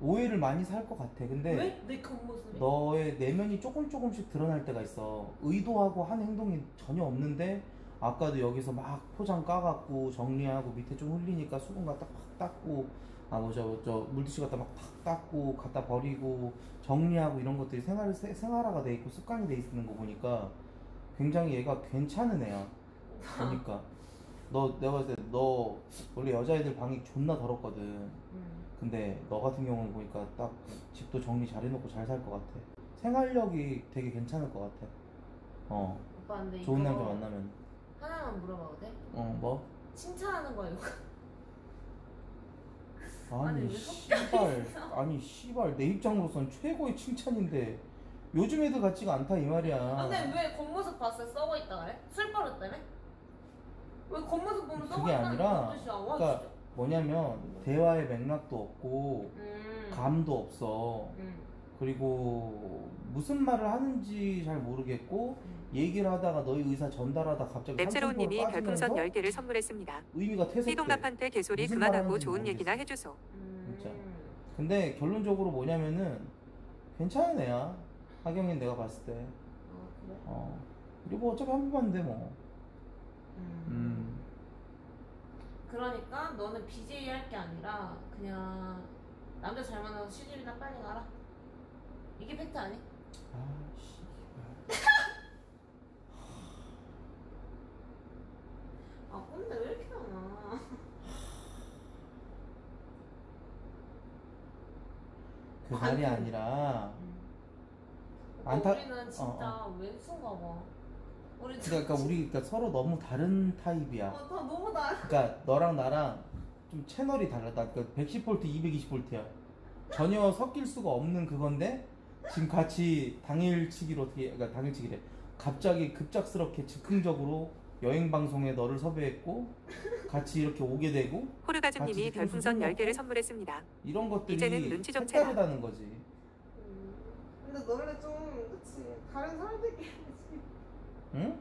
오해를 많이 살 것 같아 근데 왜? 내 겉모습이? 너의 내면이 조금 조금씩 드러날 때가 있어. 의도하고 한 행동이 전혀 없는데 아까도 여기서 막 포장 까갖고 정리하고 밑에 좀 흘리니까 수건 갖다 팍 닦고 아뭐저저 물티슈 갖다 막팍 닦고 갖다 버리고 정리하고 이런 것들이 생활 세- 생활화가 돼 있고 습관이 돼 있는 거 보니까 굉장히 얘가 괜찮은 애야. 보니까 너 내가 봤을 때 너 원래 여자애들 방이 존나 더럽거든. 응. 근데 너 같은 경우는 보니까 딱 집도 정리 잘 해놓고 잘 살 것 같아. 생활력이 되게 괜찮을 것 같아. 어, 오빠 근데 이거 좋은 남자 만나면. 하나만 물어봐도 돼? 어, 뭐? 칭찬하는 거야 이거 아니, 아니, 왜 씨발. 아니, 씨발. 내 입장으로선 최고의 칭찬인데. 요즘 애들 같지가 않다, 이 말이야. 근데 왜 겉모습 봤을 때 썩어 있다 그래? 술 버릇 때문에? 왜 겉모습 보면 썩어 그게 있다는 아니라, 게 뜻이야? 와 그러니까 진짜 뭐냐면, 대화의 맥락도 없고, 음. 감도 없어. 음. 그리고 무슨 말을 하는지 잘 모르겠고, 음. 얘기를 하다가 너의 의사 전달하다 갑자기 냄새로운님이 삼천포로 별풍선 빠지면서 10개를 선물했습니다. 의미가 퇴색돼. 희동갑한테 개소리 무슨 그만하고 말하는지 좋은. 얘기나 해주소. 음. 진짜. 근데 결론적으로 뭐냐면은 괜찮은 애야. 하경인 내가 봤을 때. 아 그래? 어. 그리고 뭐 어차피 한 번만 돼 뭐. 음. 음. 그러니까 너는 BJ 할 게 아니라 그냥 남자 잘 만나서 시집이나 빨리 가라. 이게 팩트 아니? 아 씨. 아 꼰대 왜 이렇게 많아? 그 말이 아니라 오빠 안타- 우리는 진짜 왼수인가 봐. 우리 그러니까 우리 그러니까 서로 너무 다른 타입이야. 어, 다 너무 다. 그러니까 너랑 나랑 좀 채널이 달랐다. 그러니까 110V, 220V야. 전혀 섞일 수가 없는 그건데 지금 같이 당일치기로 어떻게 그러니까 당일치기래. 갑자기 급작스럽게 즉흥적으로 여행 방송에 너를 섭외했고 같이 이렇게 오게 되고 호르가즘님이 별풍선 술 10개를 먹고? 선물했습니다. 이런 것들이 이제는 눈치 좀 채라. 색다르다는 거지. 음, 근데 너네 좀 그치 다른 사람들끼리. 응?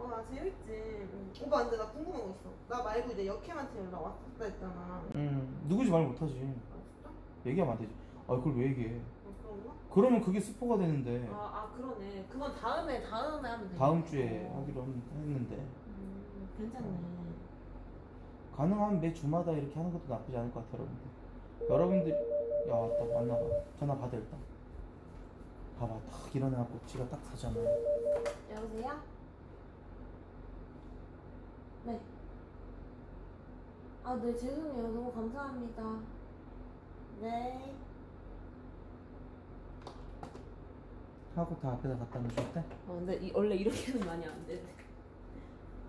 어나 재밌지. 응. 오빠 근데 나 궁금한 거 있어. 나 말고 이제 역캠한테 연락 왔다 했잖아. 응. 누구지 말 못하지. 아 진짜? 얘기하면 안 되지. 아 그걸 왜 얘기해? 어, 그런가? 그러면 그게 스포가 되는데 아, 아 그러네. 그건 다음에 다음에 하면 돼. 다음 주에 하기로 했는데 음, 괜찮네. 가능하면 매 주마다 이렇게 하는 것도 나쁘지 않을 것 같아요 여러분들 여러분들 야 왔다 왔나 봐 전화 받아 일단 봐봐 딱 일어나갖고 지가 딱 사잖아 여보세요? 네. 아, 네, 죄송해요. 너무 감사합니다. 네. 하고 다 앞에다 갖다 놓으셨대? 어, 근데 이, 원래 이렇게는 많이 안 돼.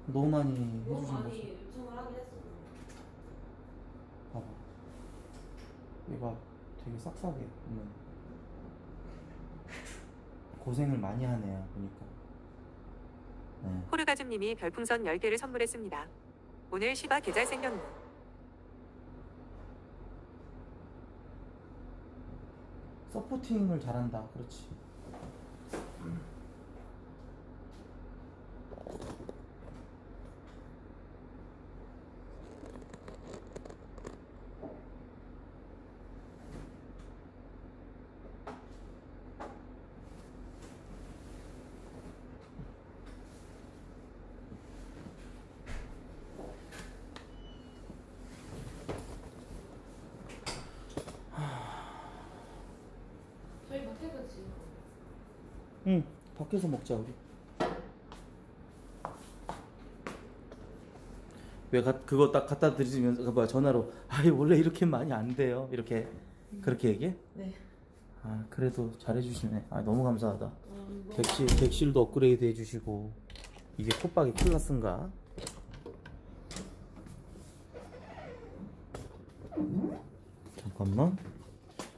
너무 많이 너무 해주신 많이 거지 요청을 하긴 했어. 봐봐 얘가 되게 싹싹해 보면 고생을 많이 하네요 보니까 네. 호르가즘님이 별풍선 10개를 선물했습니다. 오늘 시바 개잘 생겼노. 서포팅을 잘한다 그렇지 저희 밖에서 지금. 응 밖에서 먹자 우리. 왜 가, 그거 딱 갖다 드리면서 그 뭐야 전화로 아 원래 이렇게 많이 안 돼요. 이렇게 그렇게 얘기해? 네. 아 그래도 잘해주시네. 아 너무 감사하다. 음, 뭐, 객실, 객실도 업그레이드 해주시고 이게 콧박이 클라스인가? 잠깐만.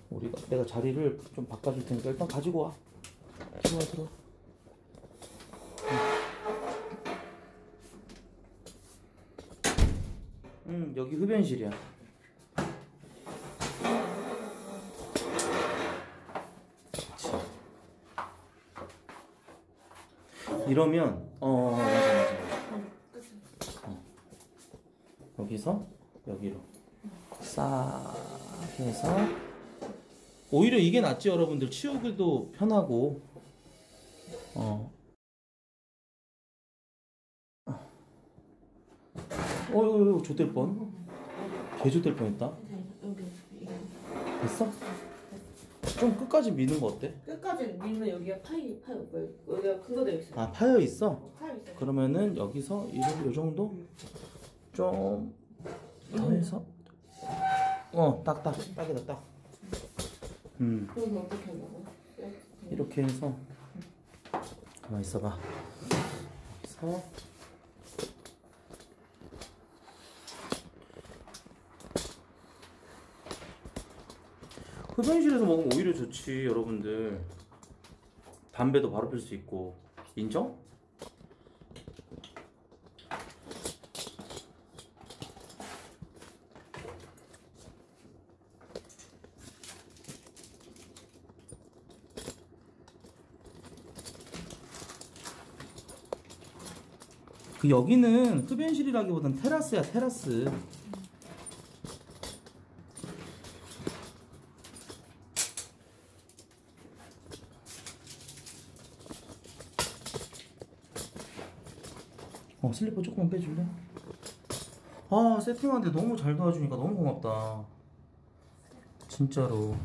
우리가 내가 자리를 좀 바꿔줄 테니까 일단 가지고 와. 들어와 들어 응 여기 흡연실이야. 이러면 어 맞아 맞아. 어. 여기서 여기로. 싹 해서. 오히려 이게 낫지 여러분들. 치우기도 편하고. 어 어휴 좆될 뻔 개좆될 뻔했다 여기, 이거. 됐어? 좀 끝까지 미는 거 어때? 끝까지 밀면 여기가 파이, 파이, 여기가 그거 되어 있어. 아 파여 있어? 어, 파이 있어. 그러면은 여기서 이, 요 정도 좀 더 해서 어 딱 딱 딱이다 딱. 음 그럼 어떻게 먹어? 이렇게 해서 가만 있어봐. 여기서 흡연실에서 먹으면 오히려 좋지 여러분들. 담배도 바로 필 수 있고 인정? 그 여기는 흡연실이라기보단 테라스야 테라스 슬리퍼 조금만 빼줄래? 아 세팅하는데 너무 잘 도와주니까 너무 고맙다 진짜로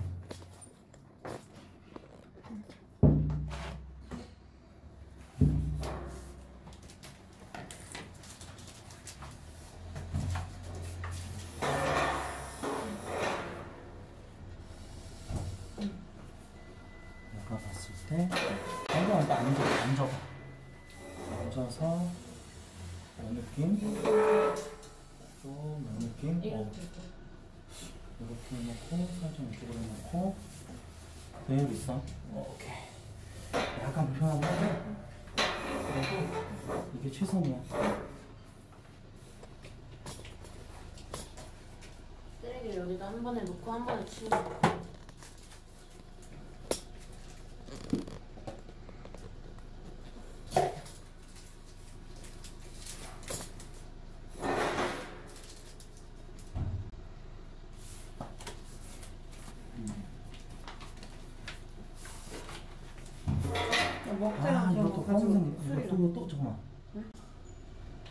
한 번에 놓고 한 번에 치우는 거. 아 이것도 검은 이거 또, 또 잠깐만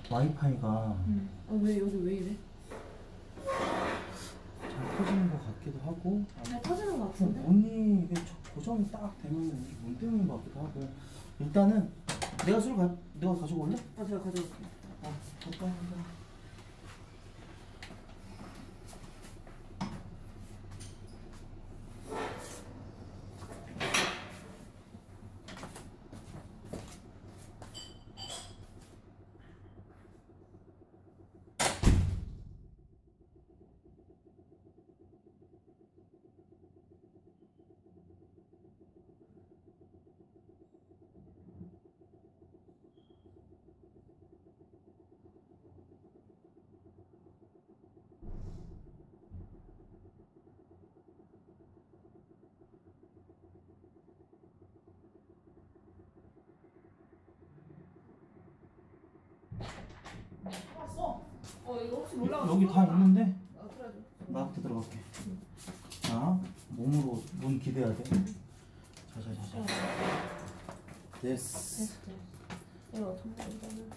와이파이가. 아왜 여기 왜 이래? 잘 터지는 것 같기도 하고 잘 터지는 거 어, 같은데? 언니 이게 저- 고정이 딱 되면 이게 뭔 때문인 것 같기도 하고 일단은 내가 술 가, 내가 가지고 올래? 아 제가 가져올게요. 어, 감사합니다. 왔 어. 어 이거 혹시 몰라? 여기 다 있는데 아. 나부터 들어갈게. 자, 몸으로 문 기대야 돼. 자자자자. 됐어. 됐어. 이거 어떻게 이거는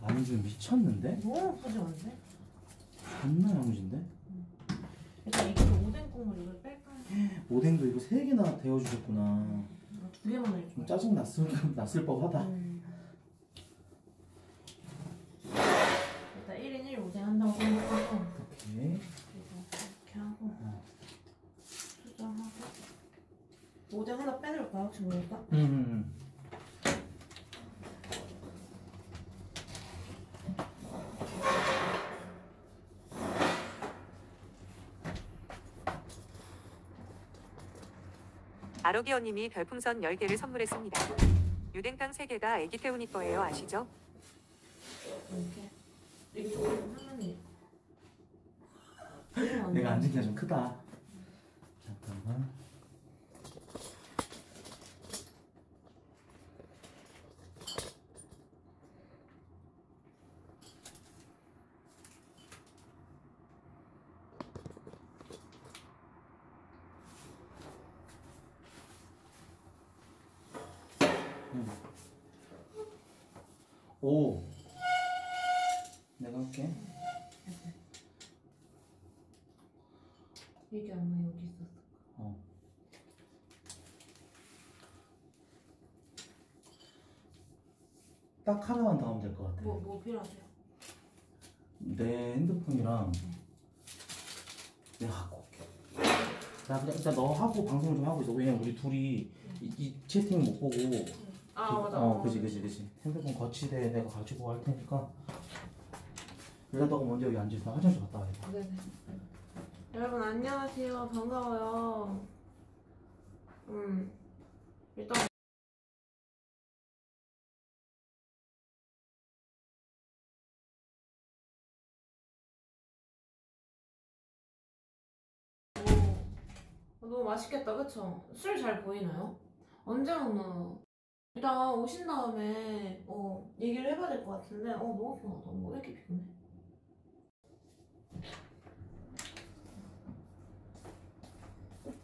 완전 미쳤는데? 너무 예쁘지 않은데? 존나 야무진데? 일단 이거 오뎅 국물 이걸 뺄까요? 오뎅도 이거 이거 두 개만 해줘. 좀 짜증 났을 났을 법하다. 음. 일단 1인 1 오뎅 한다고 생각하고 오케이. 그리고 이렇게 하고 어. 수정하고 오뎅 하나 빼놓을까 혹시 모르니까? 음, 음, 아로기어님이 별풍선 10개를 선물했습니다. 유댕탕 3개가 애기 태훈이 거예요 아시죠? 내가 앉은 게 좀 크다. 잠깐만. 오. 내가 할게. 이게 아마 여기 있었어 어. 딱 하나만 더 하면 될 것 같아. 뭐, 뭐 필요하세요? 내 핸드폰이랑 내가 갖고 올게. 나 그냥 일단 너 하고 방송을 좀 하고 있어. 왜냐면 우리 둘이 이, 이 채팅 못 보고. 아 그- 맞아. 어, 그지, 그지, 그지. 핸드폰 거치대 내가 가지고 갈 테니까. 일단 너가 먼저 여기. 나 화장실 갔다 와야 돼. 네네. 여러분 안녕하세요. 반가워요. 음 일단 오, 너무 맛있겠다, 그쵸? 술 잘 보이나요? 언제 먹나요? 일단 오신 다음에 어, 얘기를 해봐야 될 것 같은데 어 너무 피곤하다. 뭐 왜 이렇게 피곤해?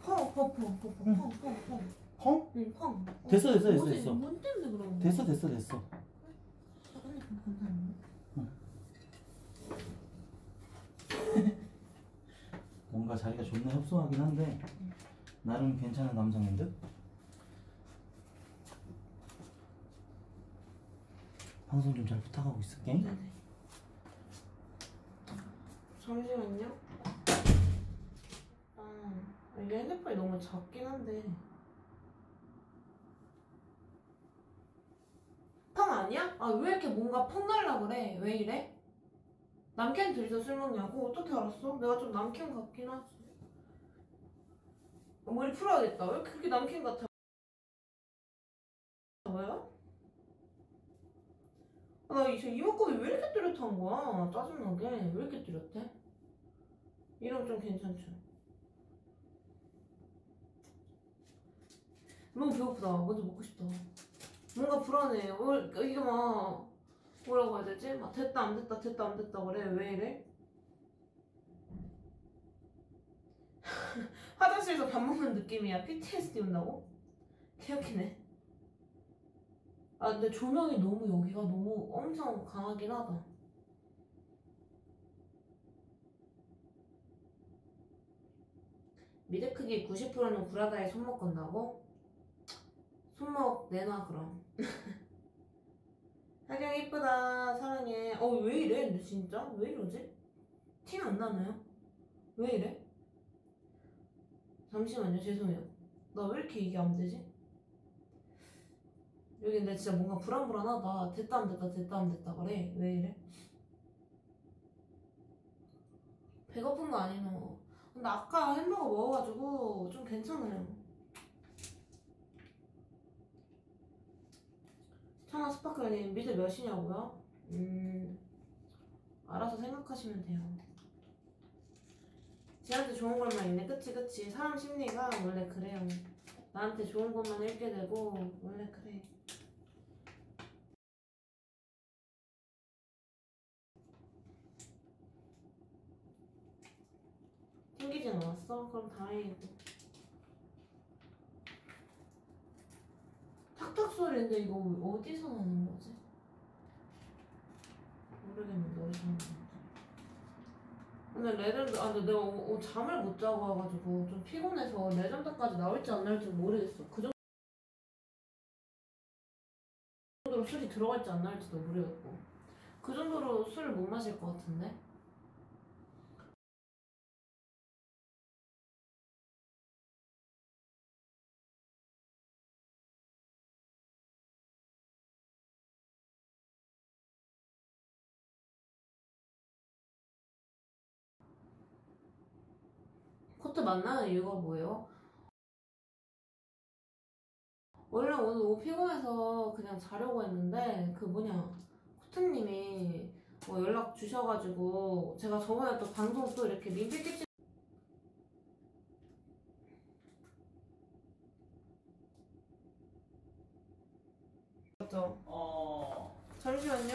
펑, 펑, 펑, 펑, 펑, 펑, 펑, 펑. 펑? 응, 펑. 됐어, 됐어, 됐어? 됐어. 뭔 때문에 그런 거야? 됐어 됐어 됐어 사장님 감사합니다. 뭔가 자기가 존나 협소하긴 한데 나름 괜찮은 감성인 듯? 방송 좀 잘 부탁하고 있을게 네네. 잠시만요. 아, 이게 핸드폰이 너무 작긴 한데. 펑 아니야? 아, 왜 이렇게 뭔가 펑 날라 그래? 왜 이래? 남캠 둘이서 술 먹냐고? 어떻게 알았어? 내가 좀 남캠 같긴 하지. 머리 풀어야겠다. 왜 그렇게 남캠 같아? 왜요? 아, 나 이제 이목구비 왜 이렇게 뚜렷한 거야? 짜증나게. 왜 이렇게 뚜렷해? 이러면 좀 괜찮죠? 너무 배고프다. 먼저 먹고 싶다. 뭔가 불안해. 어, 이게 막, 뭐라고 해야 되지? 막 됐다, 안 됐다, 됐다, 안 됐다 그래. 왜 이래? 화장실에서 밥 먹는 느낌이야. PTSD 온다고? 개웃기네. 아 근데 조명이 너무 여기가 너무 엄청 강하긴 하다. 미드 크기 90%는 구라다에 손목 건다고? 손목 내놔 그럼. 하경 이쁘다 사랑해. 어 왜 이래? 근데 진짜 왜 이러지? 티 안 나나요? 왜 이래? 잠시만요 죄송해요. 나 왜 이렇게 이게 안 되지? 여기 근데 진짜 뭔가 불안불안하다. 됐다 안 됐다 됐다 안 됐다 그래. 왜 이래? 배고픈 거 아니노. 근데 아까 햄버거 먹어가지고 좀 괜찮아요. 청아 스파클님 미드 몇이냐고요? 음 알아서 생각하시면 돼요. 쟤한테 좋은 것만 있네. 그치 그치. 사람 심리가 원래 그래요. 나한테 좋은 것만 읽게 되고 원래 그래. 튕기진 않았어? 그럼 다행이고. 탁탁 소리인데 이거 어디서 나는 거지? 모르겠는데 어디서 나는 건지. 근데 레전드 아 근데 내가 어, 어, 잠을 못 자고 와가지고 좀 피곤해서 legend까지 나올지 안 나올지 모르겠어. 그 정도로 술이 들어갈지 안 나올지도 모르겠고 그 정도로 술을 못 마실 것 같은데. 만나는 이유가 뭐예요? 원래 오늘 너무 피곤해서 그냥 자려고 했는데 그 뭐냐 코트님이 뭐 연락 주셔가지고 제가 저번에 또 방송 또 이렇게 민폐 끼치 맞죠? 어. 잠시만요.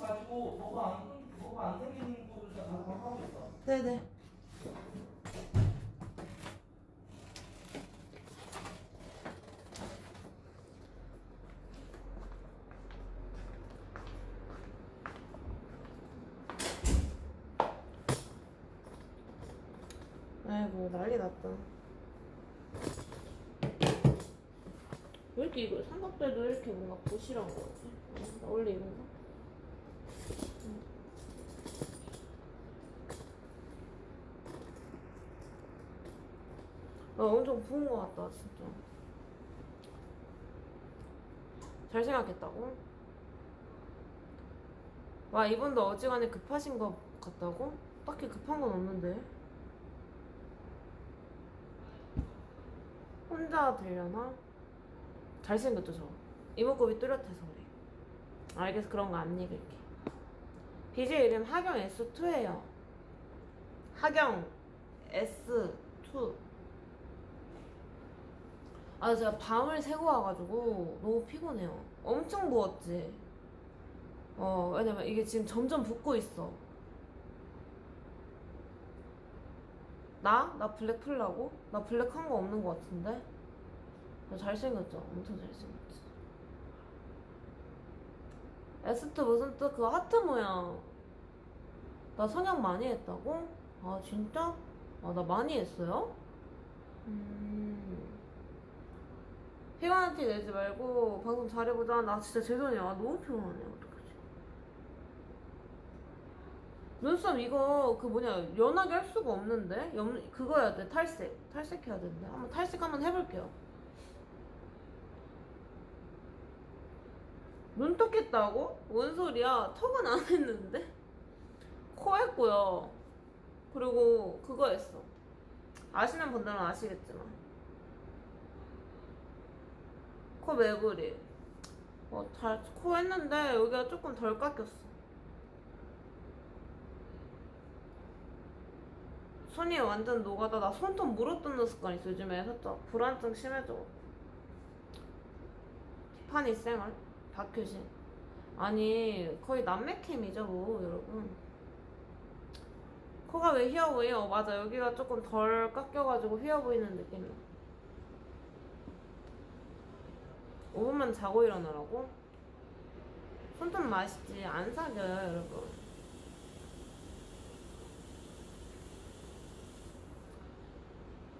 가지고 뭐가 안 뭐가 안 생기는 거를 다 하고 있어. 네네 아이고 난리 났다 왜 이렇게 이거 삼각대도 이렇게 뭔가 부실한 거지? 나 원래 이런가? 아, 엄청 부은 것 같다, 진짜. 잘 생각했다고? 와, 이분도 어지간히 급하신 것 같다고? 딱히 급한 건 없는데. 혼자 되려나? 잘생겼죠, 저. 이목구비 뚜렷해서 그래. 알겠어, 그런 거안 읽을게. BJ 이름 하경 S2예요. 하경 S2. 아 제가 밤을 새고 와가지고 너무 피곤해요. 엄청 부었지. 어 왜냐면 이게 지금 점점 붓고 있어. 나? 나 블랙 풀라고? 나 블랙 한 거 없는 거 같은데? 나 잘생겼죠? 엄청 잘생겼지. 에스트 무슨 뜻? 그거 하트 모양. 나 성형 많이 했다고? 아, 진짜? 아, 나 많이 했어요? 음. 피곤한 티 내지 말고 방송 잘해보자. 나 진짜 죄송해요. 아, 너무 피곤하네. 어떡하지? 눈썹 이거 그 뭐냐 연하게 할 수가 없는데? 염 그거 해야 돼 탈색. 탈색 해야 되는데 한번 탈색 한번 해볼게요. 눈톱 깼다고? 뭔 소리야? 턱은 안 했는데? 코 했고요. 그리고 그거 했어. 아시는 분들은 아시겠지만. 코 매부리. 어, 잘, 코 했는데 여기가 조금 덜 깎였어 손이 완전 녹아다 나 손톱 물어뜯는 습관 있어. 요즘에 살짝 불안증 심해져. 티파니 생얼 박효신. 아니 거의 남매캠이죠 뭐 여러분. 코가 왜 휘어 보여? 맞아. 여기가 조금 덜 깎여가지고 휘어 보이는 느낌이야 5분만 자고 일어나라고? 손톱 맛있지. 안 사겨요 여러분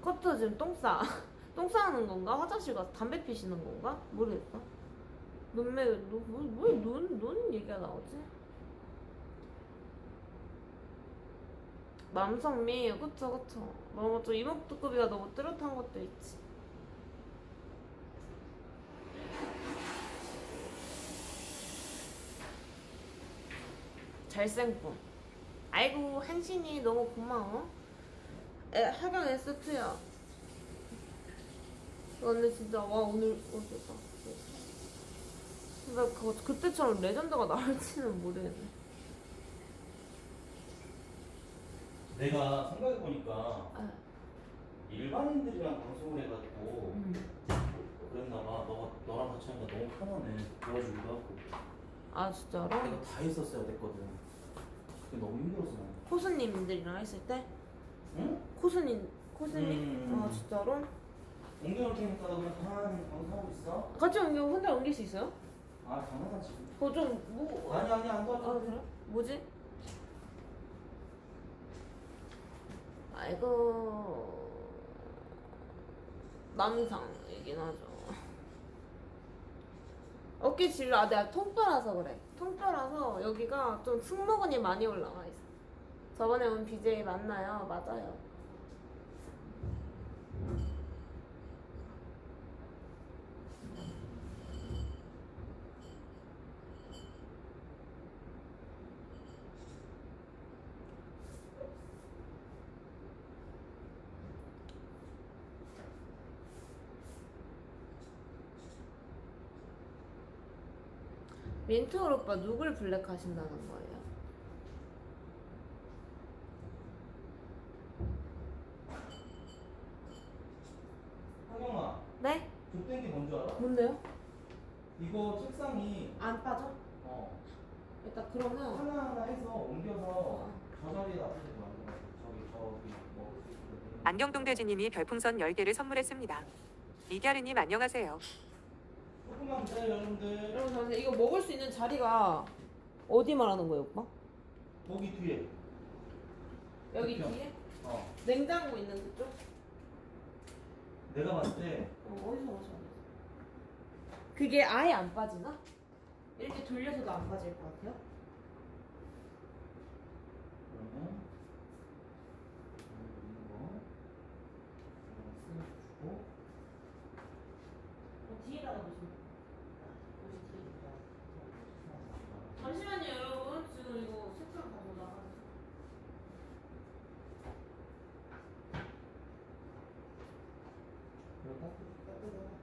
커트 지금 똥 싸. 똥 싸는 건가? 화장실 가서 담배 피시는 건가? 모르겠다. 눈매, 눈, 뭐, 뭐, 눈, 눈 얘기가 나오지? 남성미, 그쵸, 그쵸. 너무 좀 이목구비가 너무 뚜렷한 것도 있지. 잘생김. 아이고, 한신이 너무 고마워. 에, 하경 S2야. 근데 진짜 와 오늘 어쨌다. 근데 그거 그때처럼 레전드가 나올지는 모르겠네. 내가 생각해보니까 아, 일반인들이랑 방송을 해가지고 음. 그랬나봐 너가 너랑 같이 하니까 너무 편하네 도와주기도 하고 아 진짜로? 내가 다 했었어야 됐거든 그게 너무 힘들었어 난. 코수님들이랑 했을 때? 응? 코수님 코수님? 음. 아 진짜로? 옮겨올 테니까 너 그냥 가만히 방송하고 있어 같이 옮겨 혼자 옮길 수 있어요? 아 당연하지 그거 좀뭐 아니 아니 안아 도와줘 그래? 뭐지? 아이고 남상이긴 하죠. 어깨 질러 아 내가 통뼈라서 그래. 통뼈라서 여기가 좀 승모근이 많이 올라가 있어. 저번에 온 BJ 맞나요? 맞아요. 민트올 오빠 누굴 블랙 하신다는 거예요? 하경아 네? 좆된 게 뭔지 알아? 뭔데요? 이거 책상이 안 빠져? 어 일단 그러면 하나하나 해서 옮겨서 저 자리에 놔두지 말고 저기 저기 먹을 수 있거든 안경동 돼지님이 별풍선 10개를 선물했습니다. 이갸르님 안녕하세요. 조금만 기다려 여러분들 여러분 잠시만 이거 먹을 수 있는 자리가 어디 말하는 거예요 오빠? 거기 뒤에 여기 그쵸? 뒤에? 어 냉장고 있는 그쪽? 내가 봤을 때 어, 어디서 마셔? 그게 아예 안 빠지나? 이렇게 돌려서도 안 빠질 것 같아요? 그러면 이거 쓰고 어, 뒤에다가 놓으시면 잠시만요 여러분 지금 이거 색깔 다 올라가서 그리고 따뜻 따뜻하다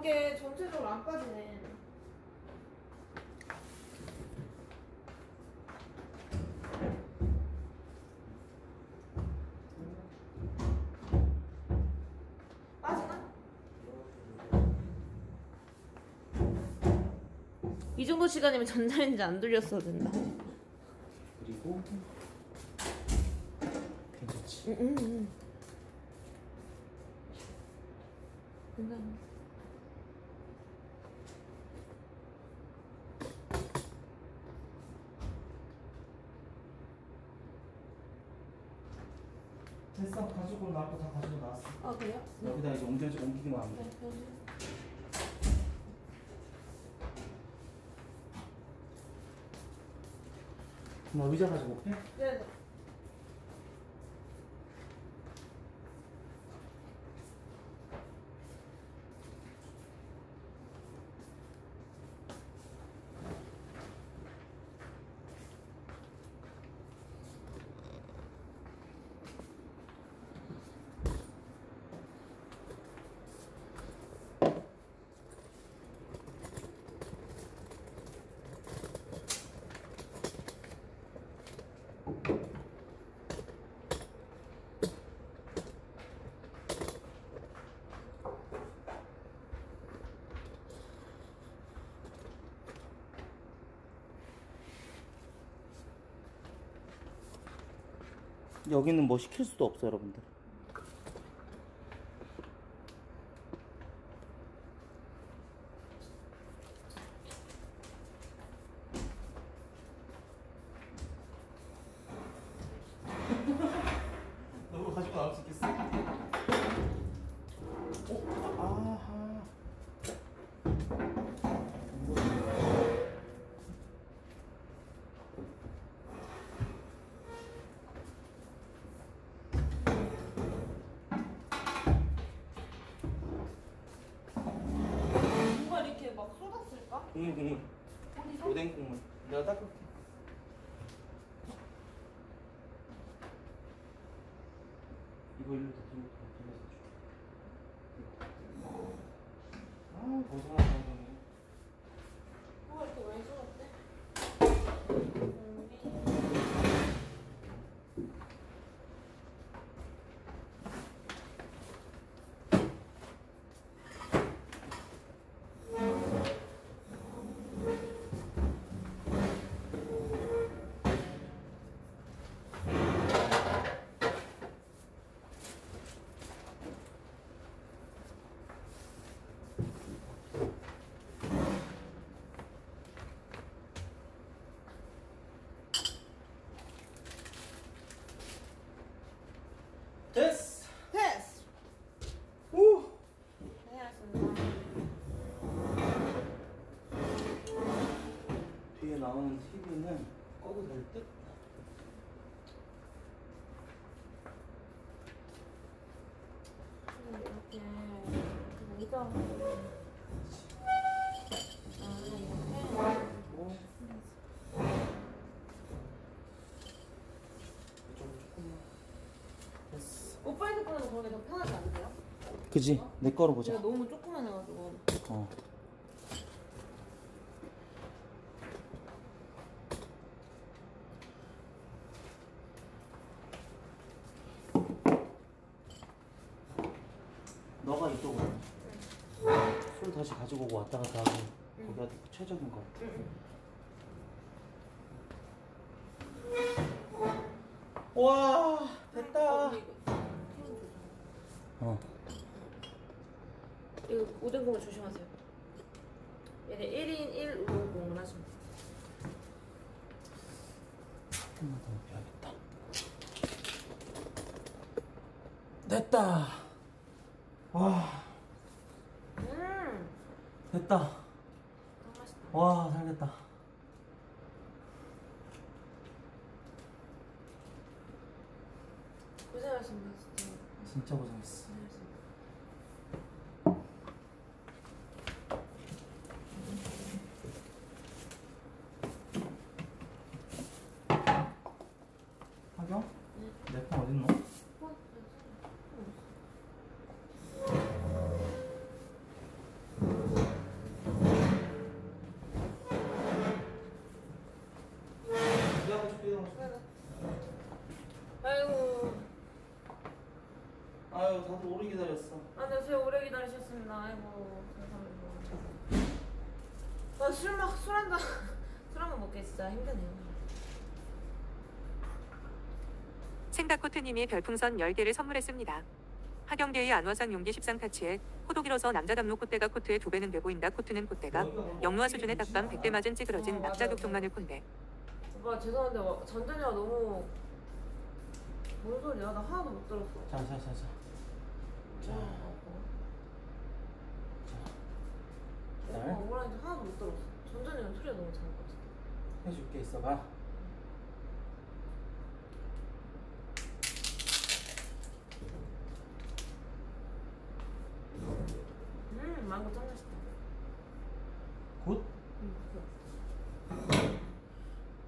그러게 전체적으로 안 빠지네. 빠지나? 이 정도 시간이면 전자레인지 안 돌렸어야 된다. 그리고 괜찮지. 응, 응, 응. 괜찮아. 됐어. 가지고 나고 다 가지고 나왔어. 아 그래요? 여기다 이제 옮겨 옮기기만 하면 돼. 네, 여기. 뭐 의자 가지고 올게. 네. 여기는 뭐 시킬 수도 없어 여러분들. 너무 가지고 나올 수 있겠어? 어? 아하. 누가 이렇게 막 쏟았을까? 국물 국물. 어디서? 오뎅 국물. 내가 닦을게. 이거 일로 다 들고 들어서 줄게. 아 고생하다 이거는. 누가 이렇게 많이 쏟았대? 됐어. 패스! 우. 고생하셨습니다. 뒤에 나오는 TV는 꺼도 될 듯? 이렇게. 됐어. 오빠 핸드폰에서 그런 게더 편하지 않으세요? 그지? 내 거로 보자. 제가 너무 조그만해가지고 어. 너가 이쪽으로. 술 다시 가지고 오고 왔다 갔다 하고 최적인 것 같아. 와 됐다. 어, 이거 어. 이거 오뎅 국물 조심하세요. 얘네 1인 1 우동국물 하시면 돼요. 조금만 더 넣어야겠다. 됐다. 와 음, 됐다. 너무 맛있다. 와 살겠다. 고생하셨습니다, 진짜. 진짜 고생했어. 하경? 내폰 어딨노? 감사합니다. 아이고 감사합니다. 아 술 막 술 한잔 술 한번 먹기 진짜 힘드네요. 생다코트님이 별풍선 10개를 선물했습니다. 하경계의 안화상 용기 13 타치에 길어서 남자 담로 콧대가 코트의 두 배는 돼 보인다 코트는 콧대가 영루화 수준의 딱밤 100대 맞은 찌그러진 어, 납작 맞아, 육종마늘 콘대 오빠 죄송한데 와- 전전이가 너무 뭔 소리야? 나 하나도 못 들었어. 자 자 자 자 자. 오빠 자 억울한지 하나도 못 들었어. 전전이는 소리가 너무 작았거든. 해줄 게 있어봐 음 망고 짱 맛있다. Good? 음, 그거.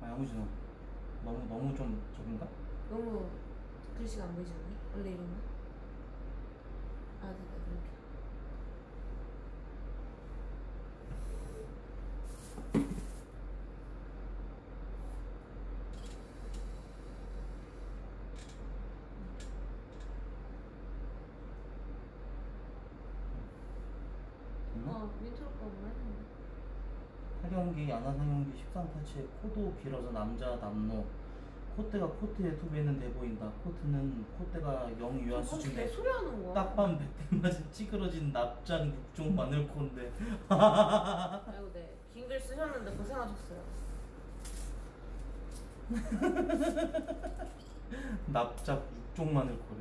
아 양우진아 너무 너무 좀 적은가? 너무 글씨가 안 보이지 않니? 원래 이런가? 아 됐다 그렇게. 됐나? 어 민트로 거뭐 했는데. 하경기 안화상용기 13타치에 코도 길어서 남자 남노 콧대가 배는 돼 보인다 코트는 콧대가 영 유아 거기 수준의 어, 소리 하는 거야. 딱밤 백대 맞은 찌그러진 납작 육종 마늘 콘데 아이고 네. 긴 글 쓰셨는데 고생하셨어요. 납작 육종 마늘 코래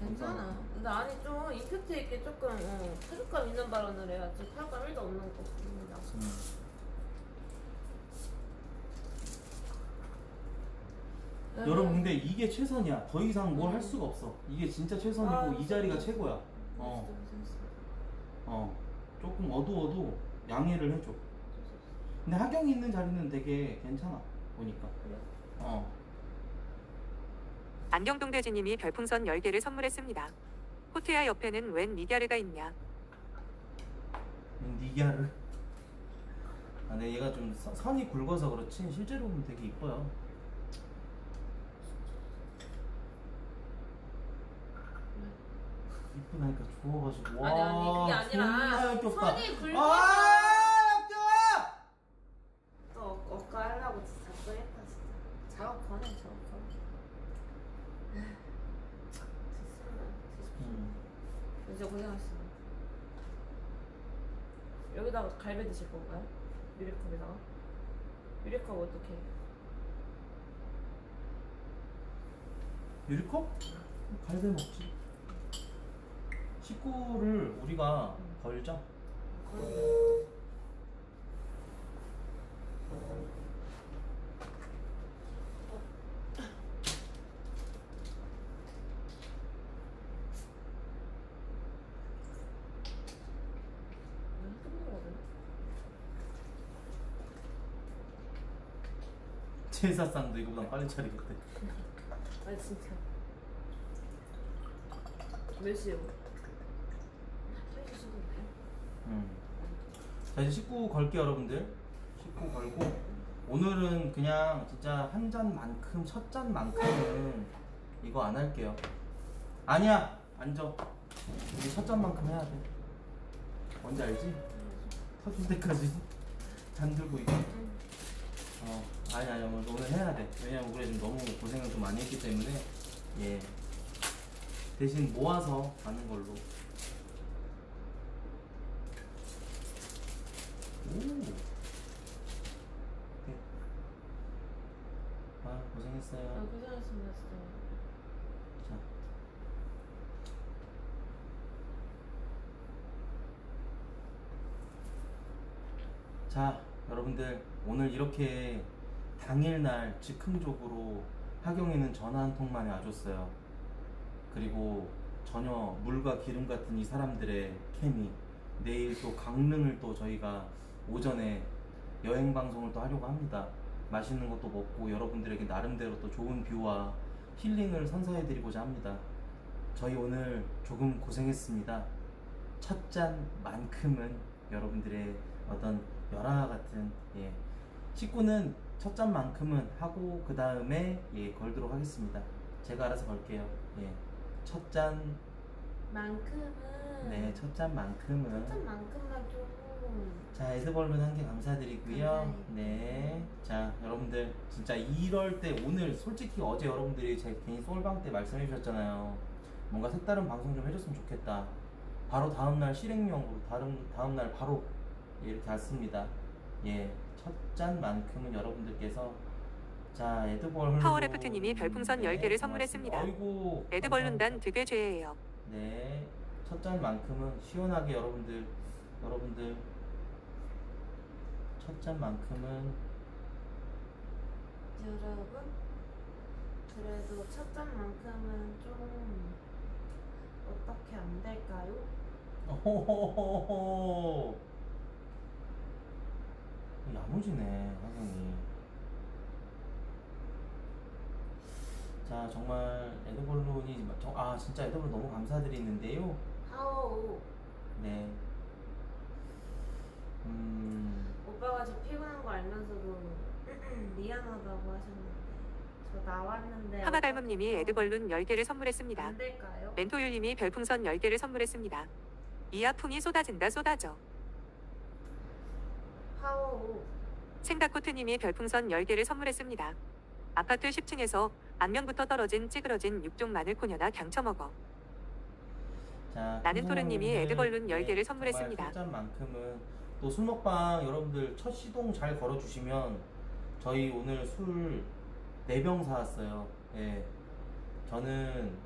괜찮아. 근데 아니 좀 임팩트 있게 조금 어, 타격감 있는 발언을 해야지 타격감 1도 없는 거같 음. 여러분 근데 이게 최선이야. 더 이상 뭘 할 수가 없어. 이게 진짜 최선이고 아, 이 자리가 진짜. 최고야. 어. 어. 조금 어두워도 양해를 해줘. 근데 하경이 있는 자리는 되게 괜찮아 보니까? 어. 안경동 대지님이 별풍선 10개를 선물했습니다. 코트야 옆에는 웬 미갸르가 있냐? 니갸를 아 근데 얘가 좀 선- 선이 굵어서 그렇지 실제로 보면 되게 이뻐요 이쁘다니까 좋아가지고 아니 아니 그게 아니라 존나 역겹다. 선이 굵어서 아 역겨워 또 억- 억까 하려고 진짜 또 했다 진짜 작업 거네 작업 거 좋습니다 음. 진짜 고생하셨습니다 여기다가 갈비 드실 건가요? 유리컵에다가? 유리컵 어떻게? 유리컵? 갈대 먹지 식구를 우리가 걸자. 제사상도 이거보다 빨리 차리겠대 아 진짜. 몇 시에 뭐? 한 시간 돼? 음. 자 이제 식구 걸게요 여러분들. 식구 걸고. 오늘은 그냥 진짜 한 잔만큼 첫 잔만큼은 이거 안 할게요. 아니야 앉아 우리 첫 잔만큼 해야 돼. 뭔지 알지? 터질 때까지 잔 들고 있고. 어 아니 아니 오늘, 해야 돼. 왜냐면 우리 지금 너무 고생을 좀 많이 했기 때문에 예. 대신 모아서 가는 걸로 오. 네. 아 아 고생했어요. 고생하셨습니다 진짜. 자. 자, 여러분들 오늘 이렇게 당일날 즉흥적으로 하경이는 전화 한 통만에 와줬어요. 그리고 전혀 물과 기름 같은 이 사람들의 케미 내일 또 강릉을 또 저희가 오전에 여행 방송을 또 하려고 합니다. 맛있는 것도 먹고 여러분들에게 나름대로 또 좋은 뷰와 힐링을 선사해드리고자 합니다. 저희 오늘 조금 고생했습니다. 첫 잔만큼은 여러분들의 어떤 열화 같은 예 식구는 첫 잔만큼은 하고 그 다음에 예 걸도록 하겠습니다. 제가 알아서 걸게요. 예. 첫 잔, 만큼은 네, 첫 잔만큼은. 첫 잔만큼만 좀. 자, 에드벌룬 한 개 감사드리고요. 네. 자, 여러분들 진짜 이럴 때 오늘 솔직히 어제 여러분들이 제 개인 솔방 때 말씀해 주셨잖아요. 뭔가 색다른 방송 좀 해줬으면 좋겠다. 바로 다음날 실행령으로 다음 다음날 바로 예, 이렇게 왔습니다. 예, 첫 잔만큼은 여러분들께서 자 에드벌룬 파워레프트님이 별풍선 10개를 선물했습니다. 아이고 에드벌룬단 득의 죄예요. 네, 첫 잔만큼은 시원하게 여러분들, 여러분들 첫 잔만큼은 여러분, 그래도 첫 잔만큼은 좀 어떻게 안 될까요? 호호호호 야무지네 하경이. 자 정말 애드벌룬이 정- 아 진짜 애드벌룬 너무 감사드리는데요. 하오, 네. 음. 오빠가 저 피곤한 거 알면서도 미안하다고 하셨는데 저 나왔는데 하마닮음님이 에드벌룬 10개를 선물했습니다. 안 될까요? 멘토율님이 별풍선 10개를 선물했습니다. 이 아픔이 쏟아진다 쏟아져. 하오, 생다코트님이 별풍선 10개를 선물했습니다. 아파트 10층에서 안면부터 떨어진 찌그러진 육종 마늘 코녀나 강쳐먹어. 자, 나는 큰 토르님이 여러분들, 에드벌룬 10개를 선물했습니다. 정말 잔만큼은 또 술 먹방 여러분들 첫 시동 잘 걸어주시면 저희 오늘 술 4병 사왔어요. 예. 저는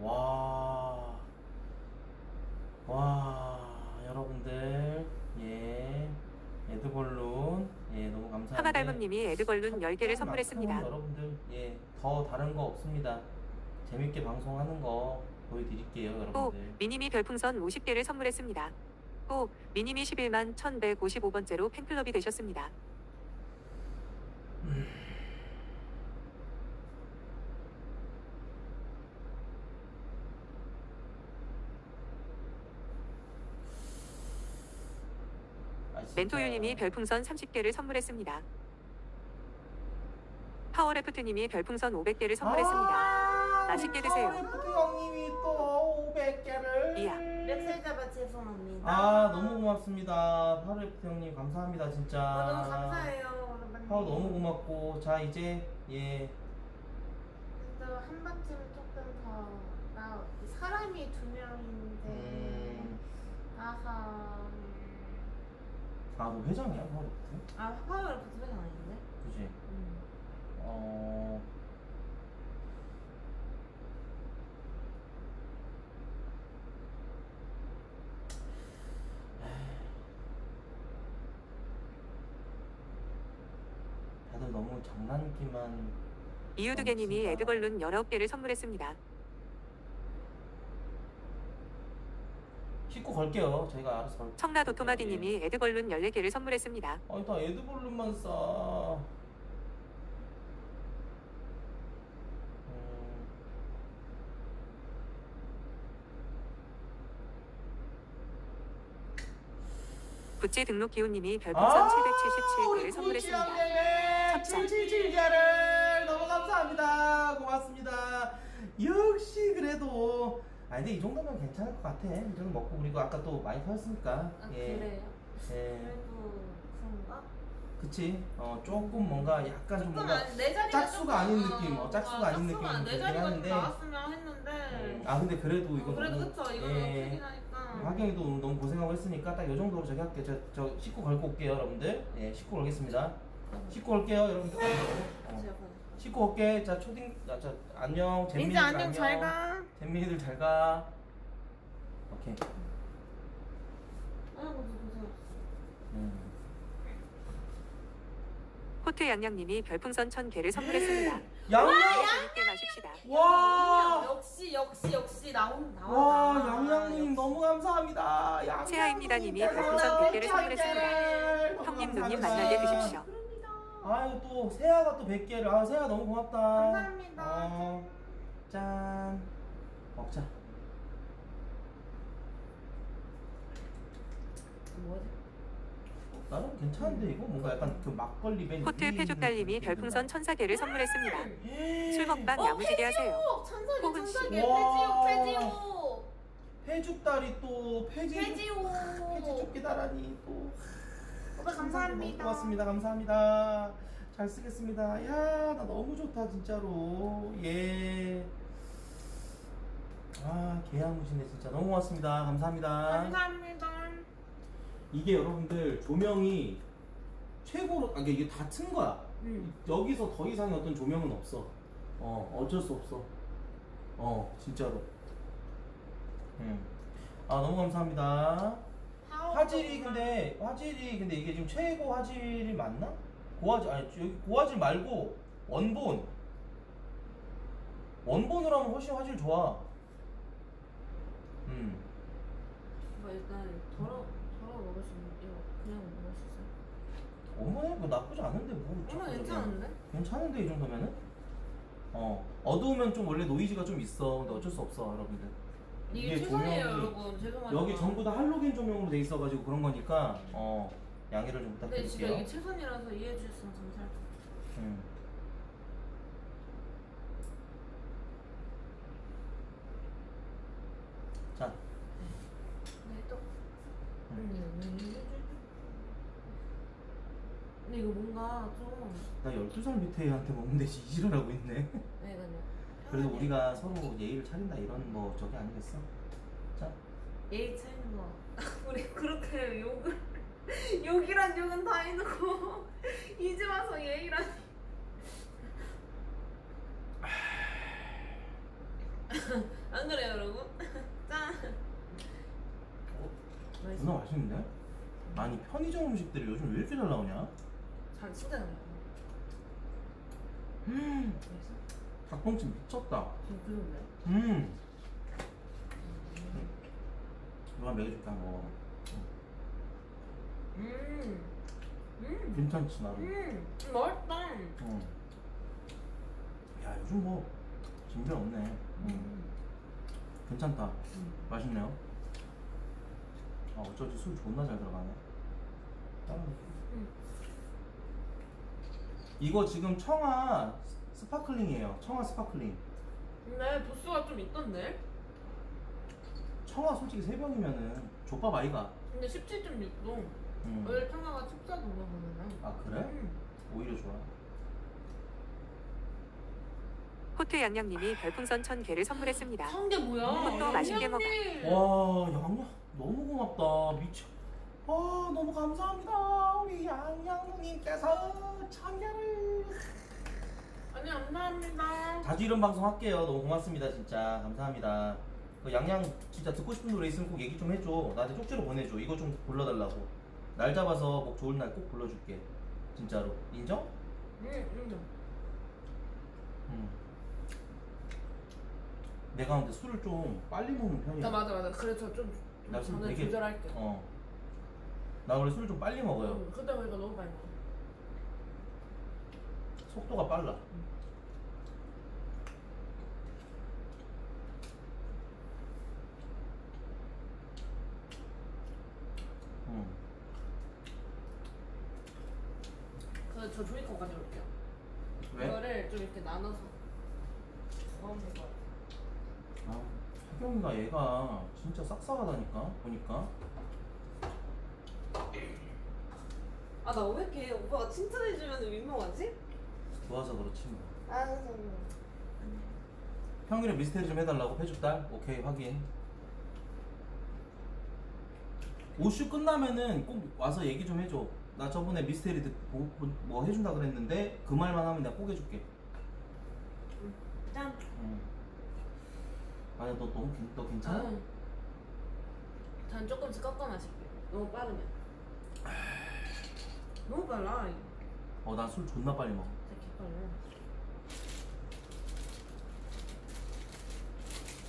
와, 와, 여러분들 예, 에드벌룬 예 너무 감사합니다. 하마닮음님이 에드벌룬 10개를 선물했습니다. 여러분들 예, 더 다른 거 없습니다. 재밌게 방송하는 거 보여드릴게요, 또 여러분들. 미니미 별풍선 50개를 선물했습니다. 또 미니미 11만 1155번째로 팬클럽이 되셨습니다. 멘토유님이 별풍선 30개를 선물했습니다. 파워레프트님이 별풍선 500개를 선물했습니다. 아, 맛있게 드세요. 파워레프트 형님이 또 500개를. 이야. 죄송합니다. 아 너무 고맙습니다, 파워레프트 형님 감사합니다 진짜. 아, 너무 감사해요, 여러분. 파워 너무 고맙고 자 이제 예한 번쯤 조금 더 나 사람이 두 명인데 음, 아하 아 너 회장이야 파워레프트? 아 파워를 부스가 아닌데? 그지? 음. 어. 다들 너무 장난기만 이유두개님이 에드벌룬 19개를 선물했습니다. 씻고 걸게요. 저희가 알아서 걸. 청라도 토마디님이 에드벌룬 14개를 선물했습니다. 아니 다 에드벌룬만 싸. 음, 부찌 등록 기호님이 별풍선 777개를 선물했습니다. 찹찹. 777개를 너무 감사합니다. 고맙습니다. 역시 그래도 아 근데 이 정도면 괜찮을 것 같아. 이 정도 먹고 그리고 아까 또 많이 탔으니까. 아 예. 그래요? 예. 그래도 그런가? 그치? 어 조금 뭔가 약간 좀 뭔가 아니, 내 자리가 짝수가 조금, 아닌 어, 느낌, 어, 짝수가 아, 아닌 짝수가 느낌이 내 자리가 좀. 나왔으면 했는데 음, 아 근데 그래도 이거 어, 그래도 너무- 그쵸 이거는 예. 크긴 하니까 하경이도 오늘 너무 고생하고 했으니까 딱 이 정도로 저기 할게요. 저, 저 씻고 걸고 올게요, 여러분들. 예, 씻고 걸겠습니다. 씻고 올게요, 여러분들. 어, 제가 보내줄게요. 씻고 올게. 자, 초딩, 아, 저 안녕. 잼민이들 안녕 잘 가 잼민이들 잘 가. 오케이. 아이고 누구세요? 음. 코트 양양님이 별풍선 1000개를 선물했습니다. 양양. 재밌게 마십시다. 와. 역시 역시 역시 나온 나와 와, 양양님 너무 감사합니다. 양양님 세아입니다님이 감사합니다. 별풍선 100개를 너무 선물했습니다. 형님 누님. 만나게 드십시오. 아유 또 세아가 또 100개를 아 세아 너무 고맙다 감사합니다. 어, 짠 먹자 뭐지? 나는 괜찮은데 이거 뭔가 약간 그 막걸리 밴 위- 페족달님이 별풍선 1004개를 선물했습니다. 술 먹방 어, 야무지게 하세요. 폐지옥! 천사기 혹은 씨. 천사기 와. 폐지옥 폐지옥 폐죽다리 또 폐지 폐지오. 폐지 줍기 다라니 또 오빠 감사합니다. 고맙습니다 감사합니다 잘 쓰겠습니다 야 나 너무 좋다 진짜로 예. 아 개야무시네 진짜 너무 고맙습니다 감사합니다 감사합니다. 이게 여러분들 조명이 최고로 아 이게 다 튼 거야 응. 여기서 더 이상의 어떤 조명은 없어. 어, 어쩔 수 없어. 어, 진짜로. 음. 아, 너무 감사합니다. 화질이 근데, 화질이 근데 이게 지금 최고 화질이 맞나? 고화질, 아니, 여기 고화질 말고 원본. 원본으로 하면 훨씬 화질 좋아. 음. 오빠 일단 덜어 덜어 먹을 수 있는 이거 그냥 먹을 수 있어. 원본이 뭐 나쁘지 않은데, 뭐. 자꾸 괜찮은데? 괜찮은데 이 정도면은? 어 어두우면 좀 원래 노이즈가 좀 있어 근데 어쩔 수 없어 여러분들 이게 조명이 여러분. 죄송하지만. 여기 전부 다 할로겐 조명으로 돼 있어가지고 그런 거니까 어 양해를 좀 근데 진짜 부탁드릴게요 이게 최선이라서 이해해 주셨으면 감사할 것 음. 자 네, 또. 음. 근데 이거 뭔가 좀 나 12살 밑에 애한테 먹는데 지지를 하고 있네 네, 그냥 그래도. 우리가 서로 예의를 차린다 이런 뭐 저게 아니겠어? 자 예의 차리는 거 우리 그렇게 욕을 욕이란 욕은 다 해놓고 이제 와서 예의란 안 그래요 여러분? 짠 맛있어 존나 맛있는데? 아니 편의점 음식들이 요즘 왜 이렇게 잘 나오냐? 잘 진짜 잘 먹어 음, 맛있어? 닭똥집 미쳤다. 정도야? 음. 누가 먹여줄까 뭐 음. 음. 괜찮지 나도. 음. 맛있다. 응. 야 요즘 뭐 진짜 없네. 음. 음. 괜찮다. 음. 맛있네요. 아 어쩌지 술 존나 잘 들어가네. 다른 거. 음. 이거 지금 청하 스파클링이에요. 청하 스파클링. 근데 도수가 좀 있던데? 청하 솔직히 세 병이면은 좆밥 아이가. 근데 17.6도. 음. 원래 청하가 14도가 보면은. 아 그래? 음. 오히려 좋아. 호트 양양님이 별풍선 1000개를 선물했습니다. 성게 뭐야? 그것도 맛있게 먹어. 와 양양 너무 고맙다 미쳐 와 너무 감사합니다 우리 양양님께서 참여를 아니 감사합니다. 자주 이런 방송 할게요 너무 고맙습니다 진짜 감사합니다 그 양양 진짜 듣고 싶은 노래 있으면 꼭 얘기 좀 해줘 나한테 쪽지로 보내줘 이거 좀 불러달라고 날 잡아서 목 좋은 날 꼭 불러줄게 진짜로 인정? 응, 응. 응 내가 근데 술을 좀 빨리 먹는 편이야 아 맞아 맞아. 그래서 좀, 좀나 지금 저는 되게- 조절할게. 어. 나 원래 술좀 빨리 먹어요 응, 그때 보니까 너무 많이 먹어. 속도가 빨라. 응. 그저 조이컵 가져올게요. 왜? 이거를 좀 이렇게 나눠서 먹으면 될것 같아. 아, 하경이가 얘가 진짜 싹싹하다니까 보니까. 아 나 왜 이렇게 오빠가 칭찬해주면 민망하지? 좋아서 그렇지 뭐. 아 그래서 평일에 미스테리 좀 해달라고 해줄달? 오케이 확인. 오슈 끝나면은 꼭 와서 얘기 좀 해줘. 나 저번에 미스테리 듣, 뭐, 해준다 그랬는데 그 말만 하면 내가 꼭 해줄게. 짠. 응. 아니야 너 너무 괜- 너 괜찮아? 응. 전 조금씩 꺾어 마실게요. 너무 빠르면. 너무 빨라. 어난술 존나 빨리 먹어.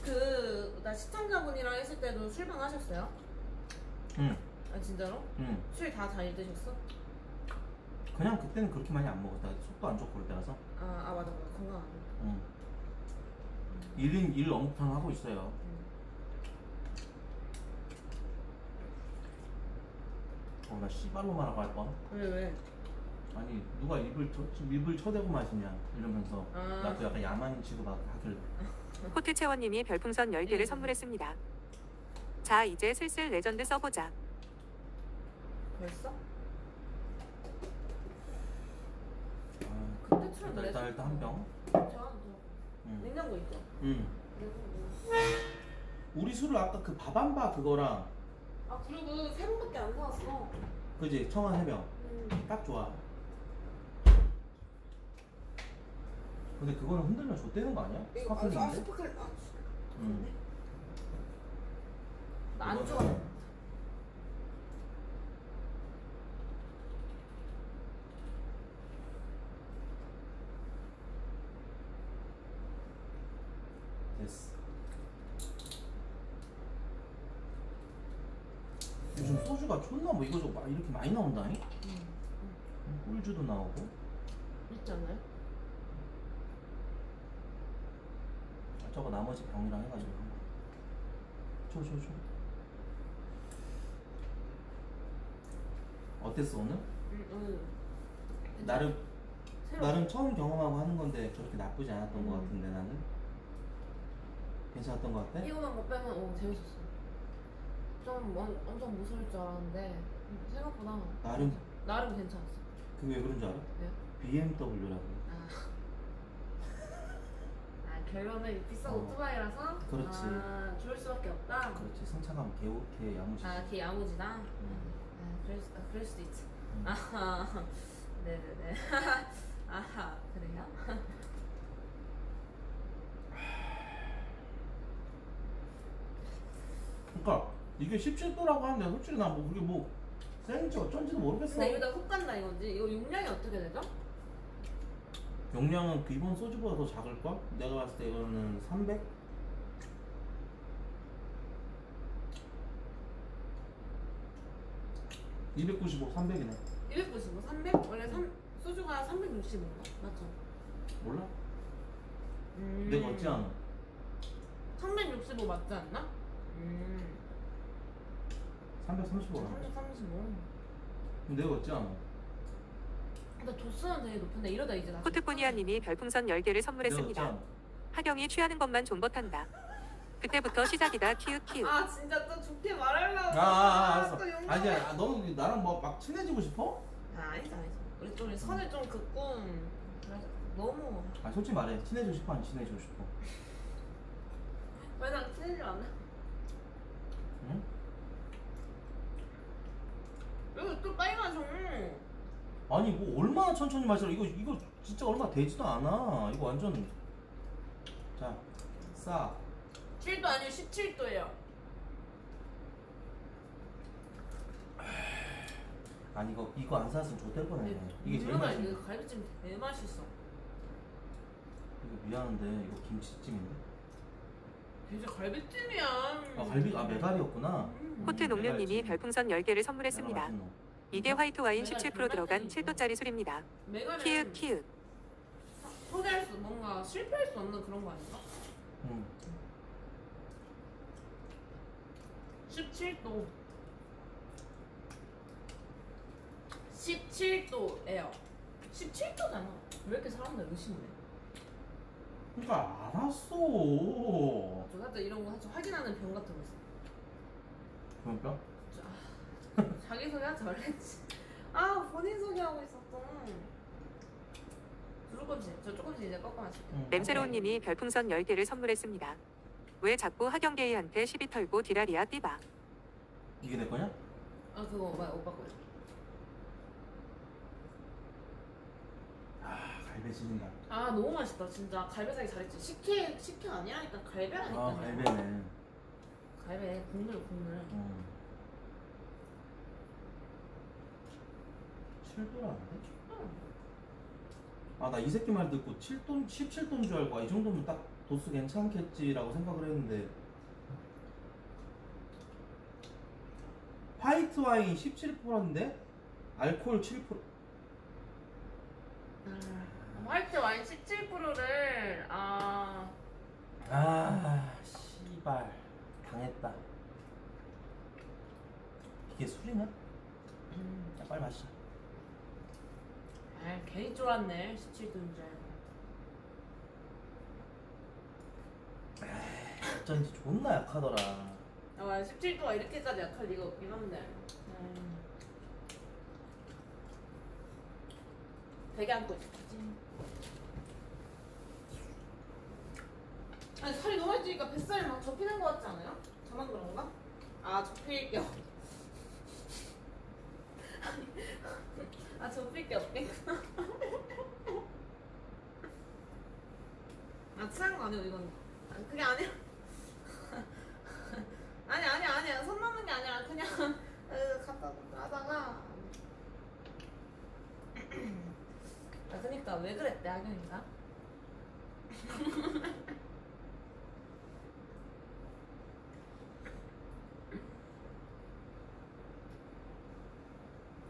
그, 나 시청자분이랑 했을 때도 술방 하셨어요? 응. 아, 진짜로? 응. 술 다 잘 드셨어? 그냥 그때는 그렇게 많이 안 먹었다. 속도 안 좋고 그럴 때라서. 아, 아 맞아, 맞아. 건강하네. 응. 일인 일 엄청 하고 있어요. 어, 나 씨발로 말하고 할 뻔. 왜, 왜? 아니 누가 입을 쳐, 입을 쳐대고 마시냐 이러면서 아. 나도 약간 야만 취급하길래. 호트 채원님이 별풍선 10개를 음. 선물했습니다. 자, 이제 슬슬 레전드 써보자. 벌써? 아, 근데 술 일단 일단, 일단 한 병. 저, 저. 응. 냉장고 있죠? 응. 냉장고. 우리 술을 아까 그 밥한바 그거랑 아 그리고 세 번밖에 안 사왔어. 그지 청한 해병 음. 딱 좋아. 근데 그거는 흔들면 좆되는 거 아니야? 스파클링인데? 스파클. 아, 응. 난 안 좋아. 됐어. 요즘 소주가 존나 뭐 이거저거 막 이렇게 많이 나온다니? 음. 꿀주도 나오고. 있잖아요. 저거 나머지 병이랑 해가지고 줘, 줘. 어땠어 오늘? 음, 음. 나름 새로. 나름 처음 경험하고 하는 건데 그렇게 나쁘지 않았던 것 음. 같은데 나는 괜찮았던 것 같아? 이거만 못 빼면 어 재밌었어. 좀 엄, 엄청 무서울 줄 알았는데 음, 생각보다 나름 나름 괜찮았어. 그게 왜 그런 줄 알아? 왜요? BMW라고 아. 아 결론은 비싼 어. 오토바이라서 그렇지. 아, 좋을 수밖에 없다. 그렇지 승차감 개우개 야무지지 아, 걔 야무지다. 음. 아, 그럴, 수, 아, 그럴 수도 있지. 음. 아하, 네네네. 아하, 그래요? 그러니까 이게 17도라고 하는데 솔직히 나뭐 그게 뭐 센지 어쩐지도 모르겠어 근데 이거 훅 간다 이거지. 이거 용량이 어떻게 되죠? 용량은 기본 소주보다 더 작을걸? 내가 봤을 때 이거는 300? (295) 300이네 295, 300? 원래 3, 소주가 365인가? 맞죠? 몰라? 음. 내가 어찌 아노 365 맞지 않나? 음. 335라 335. 내가 어찌 아노 근데 도수는 되게 높은데 이러다 이제 나. 코트포니아님이 별풍선 10개를 내가 어찌 선물했습니다. 아노 하경이 취하는 것만 존버탄다. 그때부터 시작이다 키읔 키읔. 아 진짜 또 좋게 말하려고. 아, 아, 아 알았어 또 용납을- 아니야 아, 너는 나랑 뭐 막 친해지고 싶어? 아 아니지 아니지. 우리 좀 선을 좀 긋고 그래 너무 아 솔직히 말해 친해지고 싶어 안 친해지고 싶어 왜 나랑 친해지 않아? 응? 여기 또 빨리 마셔. 아니 뭐 얼마나 천천히 마시라 이거 이거 진짜 얼마 되지도 않아 이거 완전 자싸 7도 아니고 17도예요. 아니 이거 이거 안 사왔으면 좋될 뻔했네 이게 제일 맛있는 이거 갈비찜 제일 맛있어. 이거 미안한데 이거 김치찜인데 진짜 갈비찜이야. 아 갈비 아 메갈이었구나 음. 농룡님이 메갈찜. 별풍선 10개를 선물했습니다. 이게 화이트 와인 내가 17% 들어간 정말 7도짜리 술입니다. 키읔 키읔. 소개할 수 뭔가 실패할 수 없는 그런 거 아닌가? 응 17도. 17도예요. 17도잖아. 왜 이렇게 사람들 의심을 해? 그러니까 알았어 저 살짝 이런 거 살짝 확인하는 병 같은 거 있어. 그런 뼈? 아, 자기 소개하지 말랬지. 아 본인 소개하고 있었어. 조금씩 저 조금씩 이제 꺾어 마실게. 응. 냄새로운님이 별풍선 10개를 선물했습니다. 왜 자꾸 하경게이한테 시비 털고 디라리아 띠바. 이게 내 거냐? 아 그거 오빠 오빠 거야. 아아 너무 맛있다 진짜 갈비살이 잘했지. 식혜 식혜 아니라니까 갈비라니까. 아 갈비네 갈비 국물 국물. 응 7도라는데? 아나 이 새끼 말 듣고 7돈 17돈 줄 알고 아, 이 정도면 딱 도수 괜찮겠지라고 생각을 했는데. 화이트 와인 17%인데? 알코올 7% 아, 화이트 와인 17%를 아. 아 씨발. 당했다. 이게 술이냐? 음, 야 빨리 마시자 아 괜히 쫄았네 17도인 줄 알고. 어쩐지 존나 약하더라 아, 17도가 이렇게까지 약할 리가 없긴 한데. 음. 되게 안고 싶지. 아니 살이 너무 찌니까 뱃살이 막 접히는 것 같지 않아요? 저만 그런가? 아 접힐 게 없. 아 접힐 게 없겠구나. 아 취한 거 아니고 이건 아, 그게 아니야. 아니 아니 아니야 손 넘는 게 아니라 그냥 으, 갖다 하다가 아 그니까 왜 그랬대 하경이가?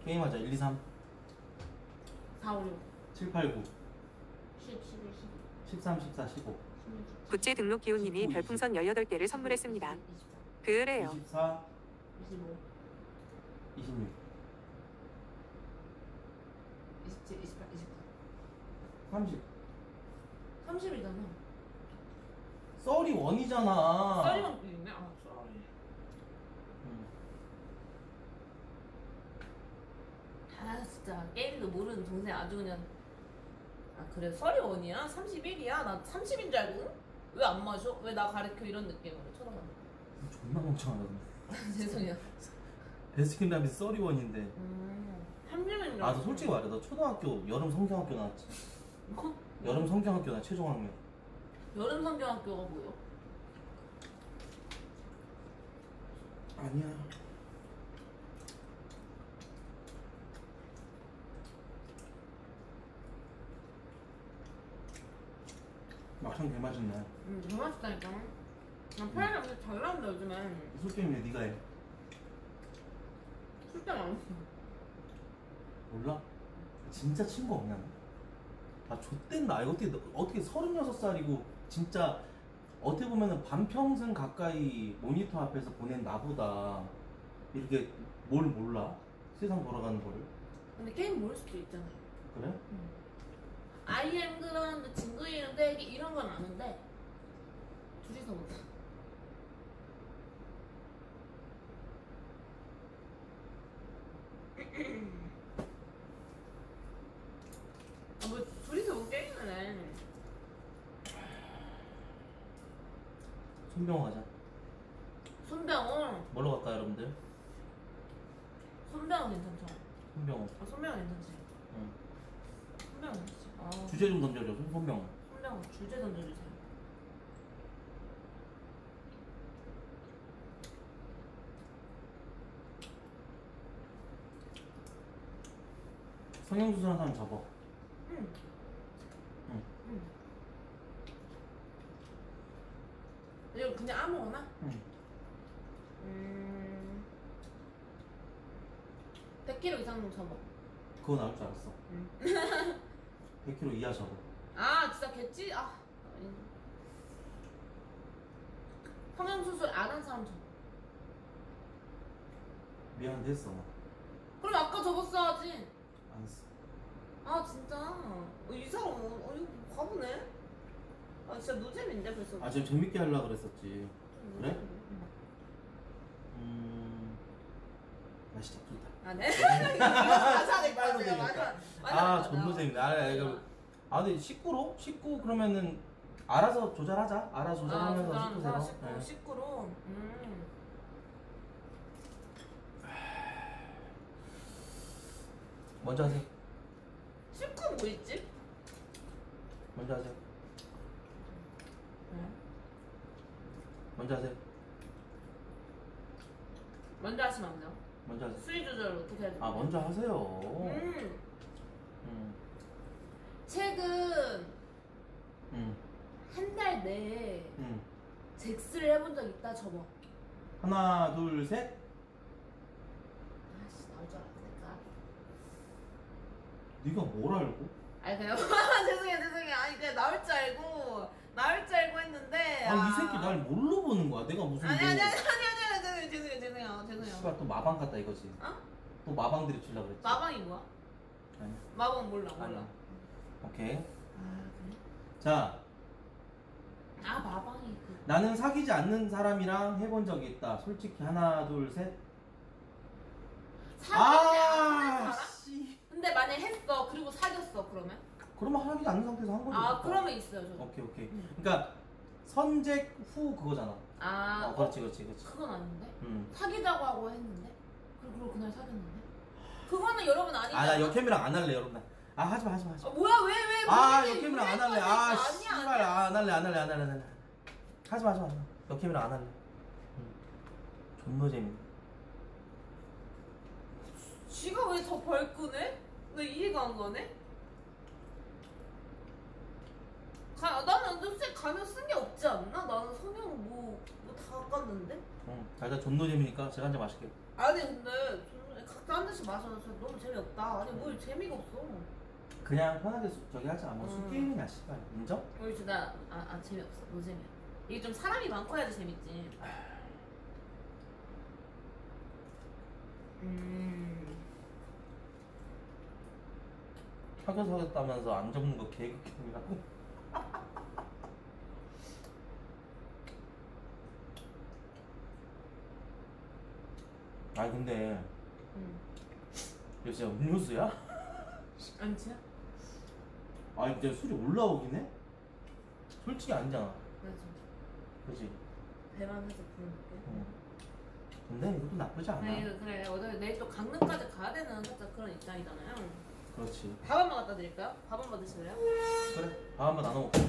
게임하자 1, 2, 3 4, 5, 6, 7, 8, 9 10, 11, 12, 13, 14, 15 16, 구찌 등록 기호님이 별풍선 18개를 선물했습니다. 24, 그래요. 24, 25, 26 27, 28, 29 30 30이잖아. 썰이 원이잖아. 썰이만 있네? 아 썰이 음. 아 진짜 게임도 모르는 동생 아주 그냥 아 그래 썰이 원이야? 31이야? 나 30인 줄 알고 왜 안 마셔? 왜 나 가르쳐 이런 느낌으로 쳐다봐 존나 멍청하다 근데 죄송해요 베스킨 라빈스 썰이 원인데 음 30인 줄 아, 너 솔직히 말해. 너 초등학교 여름 성경학교 나왔지. 여름 성경학교 나 최종 학년. 여름 성경학교가 뭐예요? 아니야. 막상 개 맛있네. 음 너무 맛있다니까 나 편의점 진짜 잘 나온다 요즘엔 술 게임 왜 네가 해? 술때 많았어 몰라? 진짜 친구 없냐? 너? 아, 좆된다. 이거 어떻게, 어떻게 36살이고, 진짜, 어떻게 보면은 반평생 가까이 모니터 앞에서 보낸 나보다, 이렇게 뭘 몰라? 세상 돌아가는 거를. 근데 게임 모를 수도 있잖아요 그래? 아 이엠 그라운드 친구 이름 떼기 이런 건 아는데 둘이서 못해 아, 뭐 둘이서 못 게임을 해 손병호 가자. 손병호 뭘로 갈까, 여러분들? 손병호 괜찮죠? 손병호. 아 손병호 괜찮지 응. 손병호 아 주제 좀 던져줘, 손- 손병호. 손병호 주제 던져주세요 성형수술한 사람 접어. 응. 응. 응. 이거 그냥 아무거나? 응. 음. 100kg 이상 접어. 그거 나올 줄 알았어. 응. 100kg 이하 접어. 아, 진짜 겠지? 아. 성형수술 안 한 사람 접어. 미안한데 했어. 나. 그럼 아까 접었어야지. 안 했어. 아, 진짜. 어, 이 사람, 어, 어, 이거 바보네? 아, 진짜 노잼인데, 벌써. 아, 지금 재밌게 하려고 그랬었지. 좀 그래? 음. 맛있다, 좋다. 아, 네? 네, 맞아요. 재밌다. 맞아. 맞아, 아, 재밌네. 아, 이거. 아, 근데 19로? 19 그러면은 알아서 조절하자. 알아서 조절하면서 아, 19 조절하면서 세로. 19, 네. 19로. 음. 먼저 하세요. 19 뭐 있지? 먼저 하세요. 네. 먼저 하세요. 먼저 하시면 안 돼요. 먼저 하세요. 수위 조절 어떻게 해야 돼요? 아, 먼저 하세요. 음. 음. 최근 음. 한 달 내에 음. 잭스를 해본 적 있다 접어. 하나, 둘, 셋. 아씨 나올 줄 알았으니까. 네가 뭘 알고? 아니 그냥 죄송해요 죄송해요. 아니 그냥 나올 줄 알고 나올 줄 알고 했는데. 아, 이 새끼 날 뭘로 보는 거야? 내가 무슨 아니 뭐- 아니 아니 아니 아니 죄송해요 죄송해요 죄송해요. 씨발 또 마방 같다 이거지. 어? 또 마방 들이치려고 그랬지. 마방이 뭐야? 아니. 마방 몰라 몰라. 아니야. 오케이. 아 그래? 자, 아 마방이 그 나는 사귀지 않는 사람이랑 해본 적이 있다. 솔직히 하나 둘 셋. 사귀지 않는 아, 사람? 씨. 근데 만약 했어 그리고 사귀었어 그러면? 그러면 사귀지 않는 상태에서 한 거지. 아 그러면 있어요 저도 오케이 오케이. 음. 그러니까 선택 후 그거잖아. 아 어, 그렇지 그렇지 그렇지. 그건 아닌데? 음. 사귀자고 하고 했는데? 그리고 그날 사귀었는데? 그거는 여러분 아니잖아 아나 역캠이랑 안 할래 여러분. 아 하지 마 하지 마 하지 아, 마. 뭐야 왜 왜? 아 본인이 역캠이랑 안 할래. 아 아니야 씨발 아니야 아, 안 할래 안 할래 안 할래 안 할래. 하지 마 하지 마. 역캠이랑 안 할래. 음. 존나 재밌네. 쥐가 왜 더 벌끄네? 나 이해가 안 가네? 가, 나는 솔직히 가면 쓴 게 없지 않나? 나는 성형 뭐, 뭐다 깠는데? 응. 자 일단 존나 재미니까 제가 한 잔 마실게요. 아니 근데 좀 각자 한 잔씩 마셔서 너무 재미없다 아니 뭐 재미가 없어 그냥 편하게 수- 저기 하자. 뭐 음. 술게임이냐 씨발. 인정? 우리 진짜 아, 아 재미없어 뭐 재미야 이게 좀 사람이 많고 해야지 재밌지 음 사겨 사겼다면서 안 접는 거 개극혐이라고. 아니 근데 음. 이거 진짜 음료수야? 아니 근데 술이 올라오긴 해? 솔직히 아니잖아 맞아 그지? 배만 해서 부르는게 응. 근데 이것도 나쁘지 않아 그래 그래 어차피 내일 또 강릉까지 가야 되는 살짝 그런 입장이잖아요 그렇지 밥 한 번 갖다 드릴까요? 밥 한 번 드실래요? 그래 밥 한 번 나눠 먹자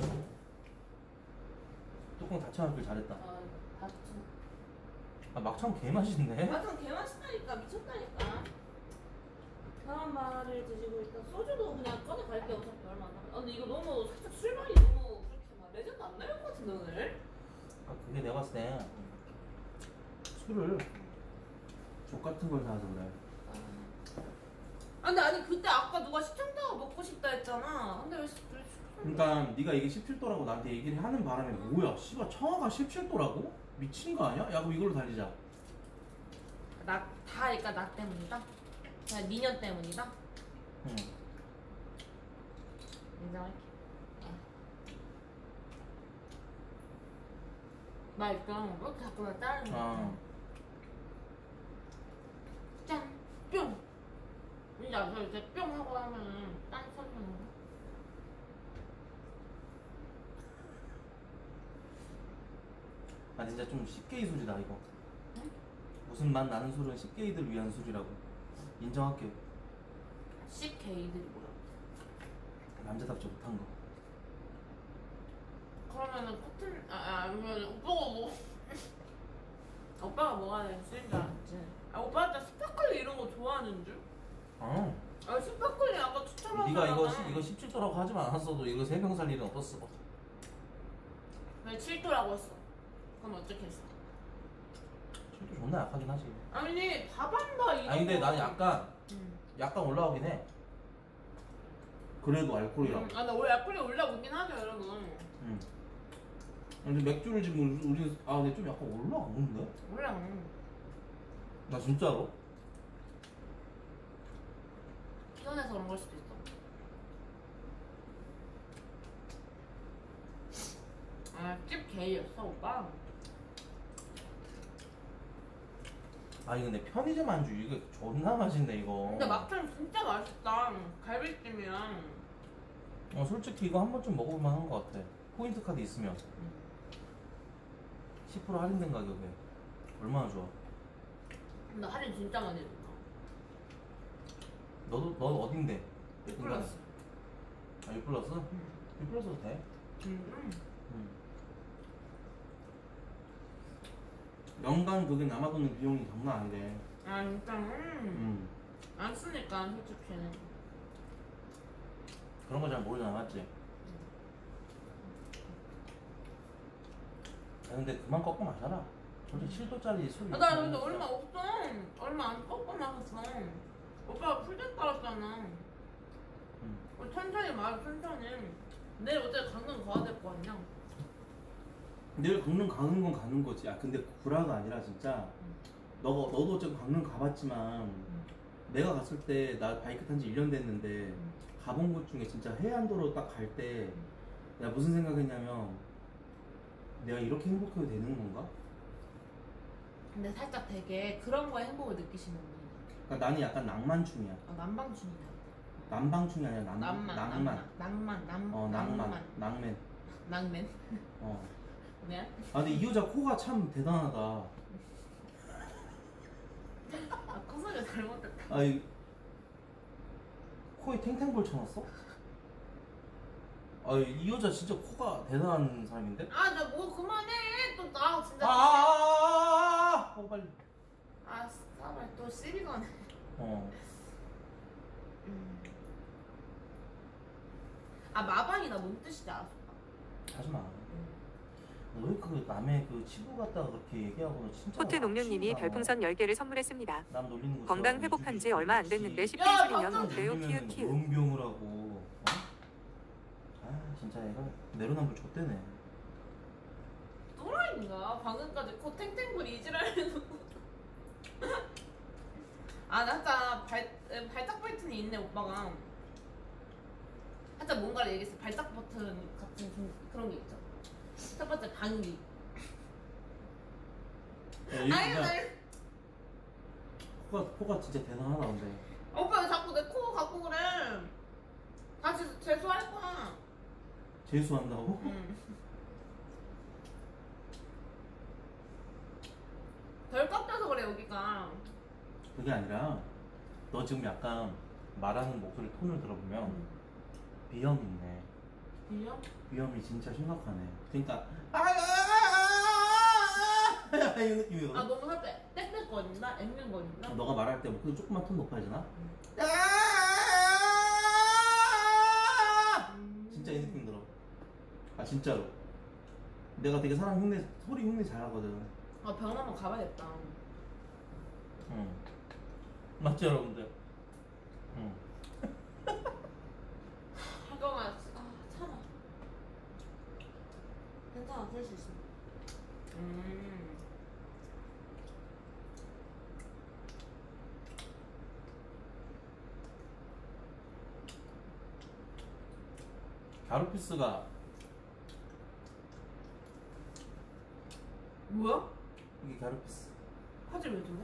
뚜껑 닫혀놨길 잘했다 아밥 좀. 아 막창 개 맛있네. 맛은 개맛있다니까 미쳤다니까. 다음 말을 드시고 일단 소주도 그냥 꺼내 갈게요 어차피 얼마 안 남아 아, 근데 이거 너무 살짝 술맛이 너무 그렇게 막 레전드 안 나올 것 같은데 오늘? 아 그게 내가 봤을 때 술을 좆 같은 걸 사서 그래. 아. 근데 아니 그때 아까 누가 시청자가 먹고 싶다 했잖아. 근데 왜 시- 왜 시청자 그러니까 네가 이게 17도라고 나한테 얘기를 하는 바람에 뭐야? 씨발 청아가 17도라고? 미친 거 아니야? 야 그럼 이걸로 달리자 나, 다 그러니까 나 때문이다? 그냥 니년 때문이다? 응. 인정할게 나 일단 왜 이렇게 자꾸 나 따르는 거야 아 짠! 뿅! 이제 앞서 이렇게 뿅 하고 하면은 딴 소리는 아 진짜 좀 쉽게이 술이다 이거. 응? 무슨 맛 나는 술은 쉽게이들 위한 술이라고. 인정할게 CK들이 뭐야 남자답지 못한 거. 그러면은 커튼 아, 아 아니면 오빠가 뭐 오빠가 뭐가 되는 술인 줄 알았지? 아 오빠 일단 스파클링 이런 거 좋아하는 줄? 어. 아 스파클링 아까 추천한 네가 이거 시- 이거 17도라고 하지만 않았어도 이거 세병 살 일은 없었어 왜 7도라고 했어 그럼 어떻게 했어? 7도 존나 약하긴 하지 아니 밥한다 이런 아니 근데 거. 나는 약간 음. 약간 올라오긴 해 그래도 알코올이라고 음, 아나 원래 약불이 올라오긴 하죠 여러분 응. 근데 맥주를 지금 우리, 우리 아 근데 좀 약간 올라오는데? 올라 나 진짜로? 피곤해서 그런 걸 수도 있어 아집 게이였어 오빠 아니 근데 편의점 안주 이거 존나 맛있네 이거 근데 막창 진짜 맛있다 갈비찜이랑 어 솔직히 이거 한 번쯤 먹어볼 만 한 것 같아 포인트 카드 있으면 10% 할인된 가격에 얼마나 좋아 근데 할인 진짜 많이 해줬다 너도 너 어딘데? 몇 등간에? 플러스 아6 플러스? 6 플러스도 돼? 음. 응. 연간 그게 남아도는 비용이 장난 아니래 아 진짜 음. 음. 안 쓰니까 솔직히 그런 거 잘 모르잖아 맞지? 야 근데 그만 꺾고 마셔라. 솔직히 7도짜리 술 아, 나 근데 얼마 없어. 얼마 안 꺾고 나갔어. 오빠가 깔았잖아. 응. 우리 천천히 말해 천천히. 내일 어차피 강릉 가야 될 거 아니야 내일 강릉 가는 건 가는 거지 아 근데 구라가 아니라 진짜 너가 너도 어차피 강릉 가봤지만 내가 갔을 때 나 바이크 탄 지 1년 됐는데 가본 곳 중에 진짜 해안도로 딱 갈 때 내가 무슨 생각했냐면 내가 이렇게 행복해도 되는 건가? 근데 살짝 되게 그런 거에 행복을 느끼시는 분이다. 그러니까 나는 약간 낭만충이야. 아, 남방충이다. 남방충이 아니라 남, 낭만, 낭만. 낭만, 낭만, 어 낭만. 낭맨. 낭맨. 어. 네? 아 근데 이 여자 코가 참 대단하다. 아, 콧소리가 잘못됐다. 아이 코에 탱탱볼 쳐놨어? 아이 여자 진짜 코가 대단한 사람인데? 아, 나 뭐 그만해. 또 나 진짜. 아아아아아! 어 빨리. 아, 싸발 또 시비거네. 어. 음. 아, 마방이 나 뭔 뜻인지 알았어. 하지 마. 너왜그 남의 그 치부 갖다가 그렇게 얘기하고 너 진짜. 호트 농룡님이. 별풍선 10개를 선물했습니다. 남 놀리는 거 건강 회복한 지 얼마 안. 됐는데 야, 10대 줄이면 방금 어때요? 키읔 키읔. 뭔 병을 하고. 어? 아 진짜 얘가 내로남불 줬대네. 또라이인가? 방금까지 코 탱탱불 이지랄해놓고. 아, 나 살짝 발, 에, 발작 버튼이 있네, 오빠가. 살짝 뭔가를 얘기했어. 발작 버튼 같은 좀 그런 게 있죠. 첫 번째, 방귀. 야, 얘 아니, 진짜 아니. 코가 코가 진짜 대단하다 근데. 오빠 왜 자꾸 내 코 갖고 그래? 다시 재수할 거야. 재수한다고? 응. 덜 깎여서 그래, 여기가. 그게 아니라 너 지금 약간 말하는 목소리 톤을 들어보면 비염이 있네. 빌려? 비염이 진짜 심각하네. 그러니까 아아 이 느낌이거든. 아, 너무 살짝 땡땡 거린다? 앵앵거린다? 너가 말할 때 목소리 조금만 톤 높아지나? 음. 아. 아, 아, 참아. 괜찮아, 될수 있어. 음. 가루피스가 뭐야? 이게 가루피스. 화질 왜 저래?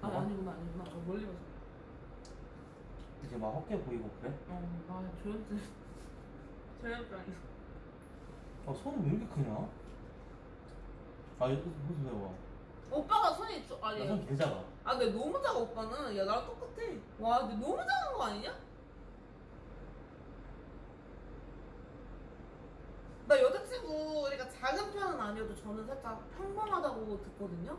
아, 뭐가? 아니구나, 아니구나. 어, 멀리 봐서. 이제 막 헛게 보이고 그래? 어, 아, 조연증. 조연증 아니야. 아 손은 왜 이렇게 크냐? 아 이거 무슨 배워? 오빠가 손이 좀, 아니. 나손 개 작아. 아, 근데 너무 작아, 오빠는. 야, 나랑 똑같아. 와, 근데 너무 작은 거 아니냐? 나 여자친구, 그러니까 작은 편은 아니어도 저는 살짝 평범하다고 듣거든요?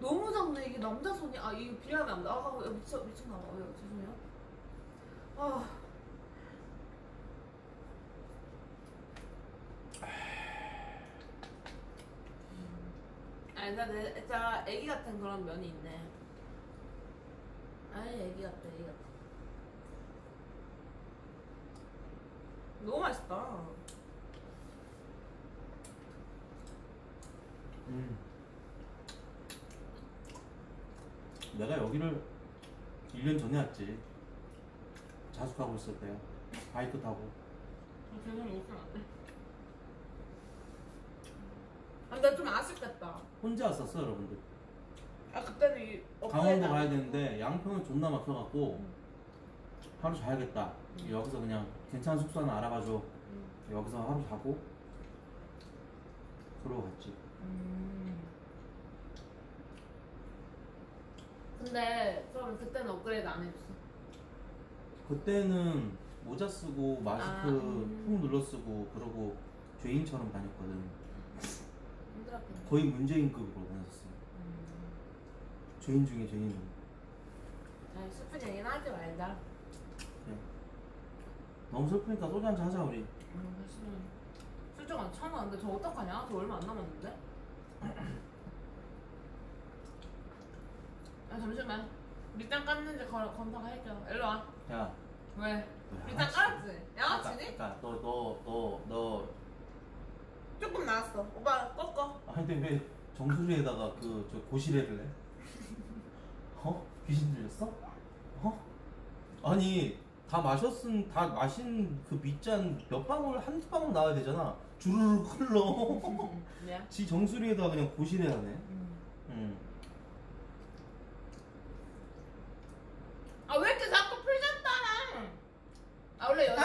너무 작네, 이게 남자 손이. 아, 이거 비하면 안 돼. 아, 야, 미쳐, 미쳤나봐. 야, 죄송해요. 아. 아니, 나 내, 진짜 애기 같은 그런 면이 있네. 아이, 애기 같다, 애기 같다. 너무 맛있다. 음. 내가 여기를 1년 전에 왔지. 자숙하고 있을 때. 바이크 타고. 죄송해, 웃으면 안 돼. 아, 근데 좀 아쉽겠다. 혼자 왔었어, 여러분들. 아, 그때는 이 강원도 가야 되는데 양평은 존나 막혀갖고 음. 하루 자야겠다. 음. 여기서 그냥 괜찮은 숙소 하나 알아봐줘. 음. 여기서 하루 자고 그러고 갔지. 음. 근데 그러면 그때는 업그레이드 안 해줬어? 그때는 모자 쓰고 마스크 아, 음. 푹 눌러 쓰고 그러고 죄인처럼 다녔거든. 거의 문재인급으로 다녔어. 음. 죄인 중에 죄인. 아이, 슬픈 얘기는 하지 말자. 너무 슬프니까 소주 한잔 하자 우리. 음, 사실은 술좀 안 참아. 근데 저 어떡하냐? 저 얼마 안 남았는데? 아, 잠시만. 밑장 깠는지 거- 검사해줘. 일로 와. 야. 왜? 양아치. 깔았지? 양아치니? 그러니까 너너너너 조금 나왔어. 오빠 꺾어. 아 근데 왜 정수리에다가 그 저 고시래를 해? 어? 귀신 들렸어? 어? 아니 다 마셨은 다 마신 그 밑잔 몇 방울 한두 방울 나와야 되잖아. 주르르 흘러. 네. 지 정수리에다 그냥 고시래야 돼. 음. 응. 아왜 이렇게 자꾸 풀렸다? 아 원래 여자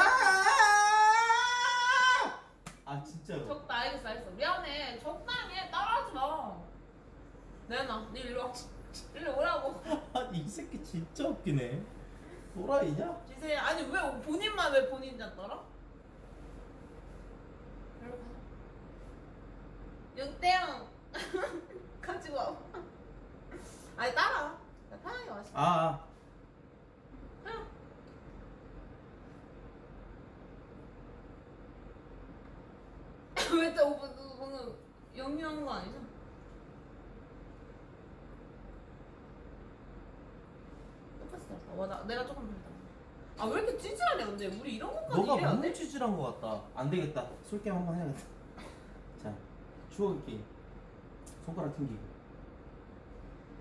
아 진짜로. 적다 알겠어 알겠어 미안해 적당히 해 따라하지 마. 내놔 네 일로 와. 일로 오라고. 아이 새끼 진짜 웃기네. 또라이냐? 지세 아니 왜 본인만 왜 본인 잤더라? 일로 가자. 영대형 가지고 와. 아니 따라와. 나 편하게 마시. 아, 아. 왜또 오빠 너 방금 영유한 거 아니죠? 똑같이 와, 나, 내가 조금 불다. 아, 왜 이렇게 찌질하냐, 근데? 우리 이런 것까지 너가 이래야 너무 돼? 찌질한 것 같다. 안 되겠다. 술게임 한번 해야겠다. 자, 추억의 게임. 손가락 튕기기.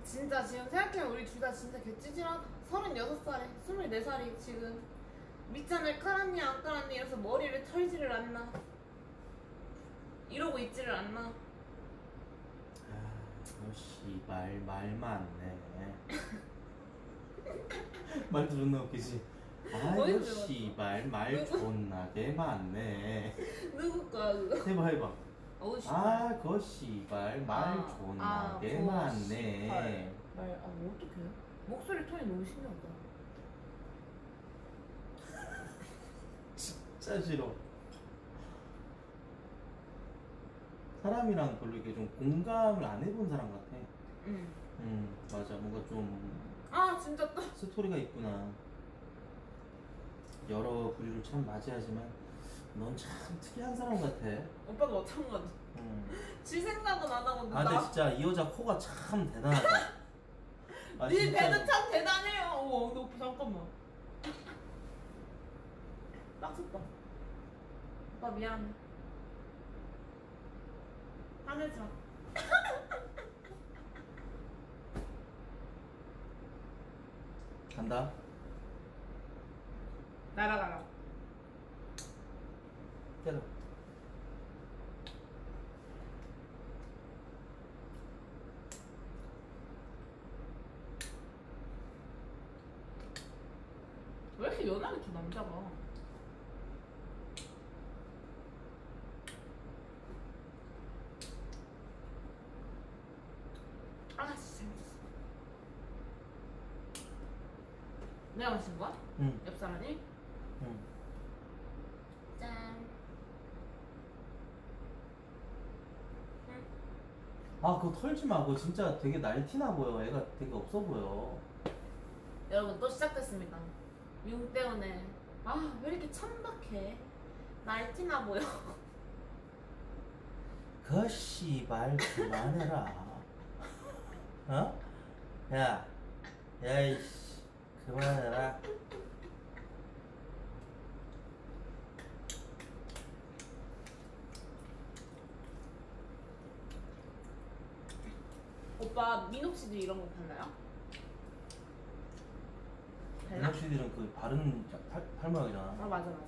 진짜 지금 생각해보면 우리 둘 다 진짜 개찌질하다. 36살에, 24살이 지금 밑잔을 깔았니, 안 깔았니 이래서 머리를 털지를 않나. 이러고 있지를 않나. 아, 너 씨발 말 많네. 말도 존나 웃기지. 아유 어이구, 씨발 말 누구? 존나게 많네. 누구 거야, 그거? 해봐 해봐. 어우, 씨. 아, 거 씨발 말 아, 존나게 아, 거 많네. 씨발. 말, 아, 뭐 어떡해? 목소리 톤이 너무 신기하다. 진짜 싫어. 사람이랑 별로 이렇게 좀 공감을 안 해본 사람 같아. 응. 음, 맞아. 뭔가 좀 아, 진짜 또. 스토리가 있구나. 여러 부류를 참 맞이하지만 넌 참 특이한 사람 같아. 오빠도 마찬가지. 음. 지 생각은 안 하고 아, 근데 나. 진짜 이 여자 코가 참 대단하다. 아, 네 진짜로. 배는 참 대단해요. 어, 근데 오빠 잠깐만. 딱 썼다. 오빠 미안해. 화내 지 마. 간다. 날아가라. 때려. 왜 이렇게 연하게 저 남자가? 아, 진짜 잘못했어. 내가 마신 거야? 응, 옆 사람이? 응. 짠. 아, 그거 털지 마. 그거 진짜 되게 날티나 보여. 애가 되게 없어 보여. 여러분 또 시작됐습니다. 미국 때문에 아 왜 이렇게 천박해? 날티나 보여. 그 씨발 그만해라. 어? 야, 야이씨, 그만해라. 오빠 민옥 씨도 이런 거 발라요? 발라? 민혁씨들은 그 바른 탈, 탈모약이잖아. 아 맞아 맞아.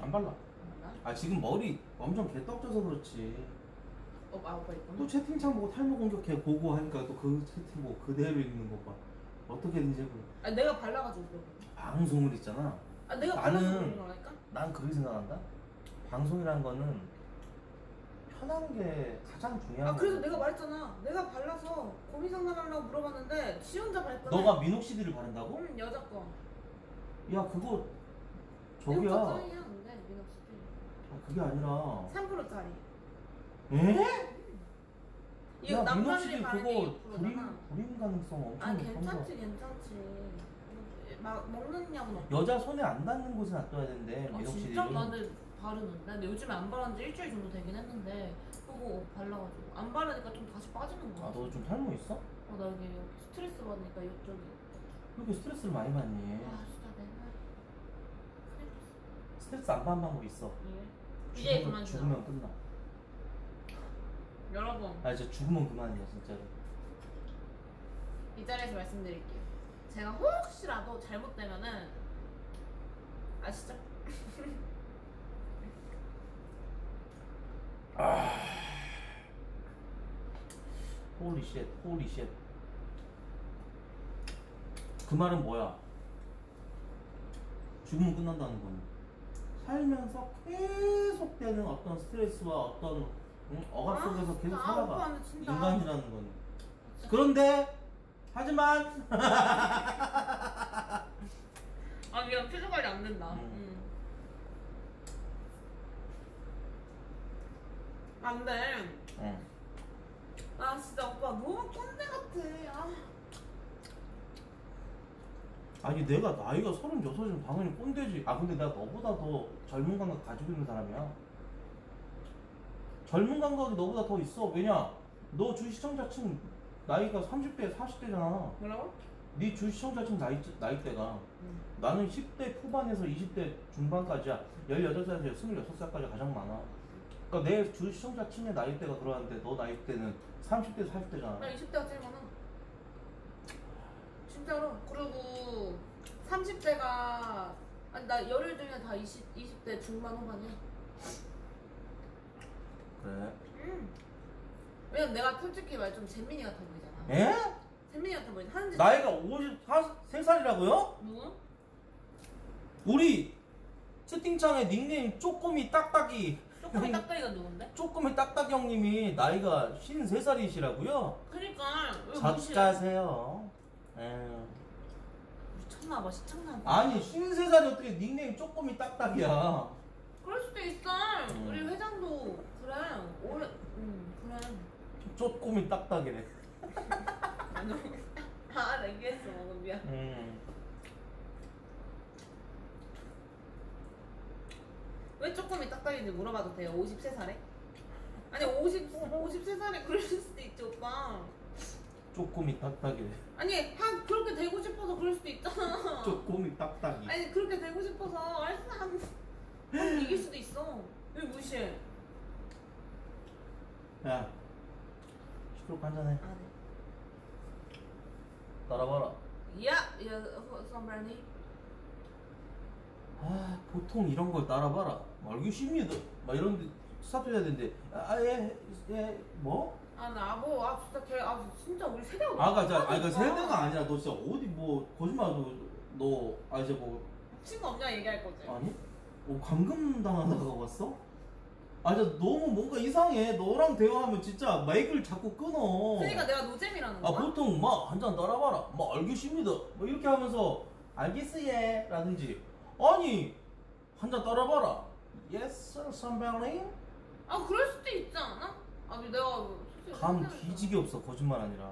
안 발라. 아 지금 머리 엄청 개떡져서 그렇지. 오빠 오빠 있구나. 또 채팅창 보고 탈모 공격해 보고 하니까 또 그 채팅 보고 그대로 읽는 거 봐. 어떻게든지 해보. 아 내가 발라가지고 그래. 방송을 있잖아. 아 내가 나는- 발라서 그런 거라니까? 난 그렇게 생각한다. 방송이란 거는 편한 게 가장 중요한 아 그래서 거야. 내가 말했잖아. 내가 발라서 고민 상담하려고 물어봤는데 지 혼자 발 거네. 너가 민옥 CD를 바른다고? 응 여자 거. 야 그거 저기야. 짱이야 근데 민옥씨. 아, 그게 아니라. 3%짜리. 에? 이거 야 민옥 남자들이 바르는 그거 게 불임 6%잖아. 불임 가능성 엄청 아 높은 거. 괜찮지 괜찮지. 막 먹는 약은 없. 여자 손에 안 닿는 곳에 놔둬야 된대 아 민옥 CD. 진짜 나한테 바르는데 근데 요즘에 안 바른 지 일주일 정도 되긴 했는데 그거 발라가지고 안 바르니까 좀 다시 빠지는 거야. 아너 좀 탈모 있어? 어, 나 여기, 여기 스트레스 받으니까 이쪽이. 왜 이렇게 스트레스를 많이 받니? 아 진짜 내가. 스트레스 안 받는 방법 있어. 예. 이제 죽으면, 그만 좀. 죽으면 끝나. 여러분 아 진짜 죽으면 그만이야 진짜로. 이 자리에서 말씀드릴게요. 제가 혹시라도 잘못되면은 아시죠? Holy shit, holy shit. 그 말은 뭐야? 죽으면 끝난다는 거니. 살면서 계속되는 어떤 스트레스와 어떤 응? 억압 속에서 계속 아, 살아가. 진짜. 인간이라는 거니. 그런데 하지만 아 미안 표정 관리 안 된다. 음. 음. 안 돼. 응. 아 진짜 오빠 너무 꼰대 같아. 아. 아니 내가 나이가 36이면 당연히 꼰대지 아 근데 내가 너보다 더 젊은 감각 가지고 있는 사람이야 젊은 감각이 너보다 더 있어 왜냐 너 주 시청자층 나이가 30대 40대잖아 뭐라고? 네 주 시청자층 나이, 나이대가 음. 나는 10대 후반에서 20대 중반까지야 16살에서 26살까지 가장 많아 그러니까 내 주 시청자층의 나이대가 그러는데 너 나이대는 30대 40대잖아 나 20대가 제일 많아. 진짜로. 그리고 30대가 아니 나 열흘 중에 다 20, 20대 중반 후반이야. 그래 음. 왜냐면 내가 솔직히 말좀 재민이 같아 보이잖아. 에? 재민이 같아 보이지. 하는지 나이가 53살이라고요? 누구? 우리 채팅창에 닉네임 쪼꼬미 딱딱이 쪼꼬미 딱딱이가 누군데? 쪼꼬미 딱딱이 형님이 나이가 53살이시라고요? 그니까 왜 무시해? 적자세요 에휴. 미쳤나봐 시청자한테. 아니 53살이 어떻게 닉네임 쪼꼬미 딱딱이야 그럴 수도 있어. 음. 우리 회장도 그래. 오래 음 그래. 쪼꼬미 딱딱이래 아니 아 얘기했어 방금 미안. 음. 왜 조금이 딱딱인지 물어봐도 돼요? 53살에? 아니 50 53살에 그럴 수도 있지 오빠. 쪼꼬미 딱딱이래 아니 한 그렇게 되고 싶어서 그럴 수도 있잖아. 쪼꼬미 딱딱이 아니 그렇게 되고 싶어서 한, 한 이길 수도 있어. 왜 무시해? 야 시끄럽고 한잔해 아 네. 따라봐라 야, 야, somebody. 아 보통 이런 걸 따라봐라 말기 쉽니다 막 이런 데 스타트 해야 되는데 아예예 뭐? 아, 나 아보, 아 진짜 걔, 아 진짜 우리 세대가 아가 자 아니 그. 세대가 아니라 너 진짜 어디 뭐 거짓말도 너아 이제 뭐 친구 없냐 얘기할 거지. 아니 어 감금 당하다가 왔어? 아 진짜 너무 뭔가 이상해. 너랑 대화하면 진짜 마이크를 자꾸 끊어. 그러니까 내가 노잼이라는 아 거야? 보통 막 한 잔 따라봐라. 막 알겠습니다. 뭐 이렇게 하면서 알겠어예 라든지. 아니 한 잔 따라봐라. Yes sir 선배님 아 그럴 수도 있지 않아? 아 근데 내가 감. 뒤지게 없어. 거짓말 아니라.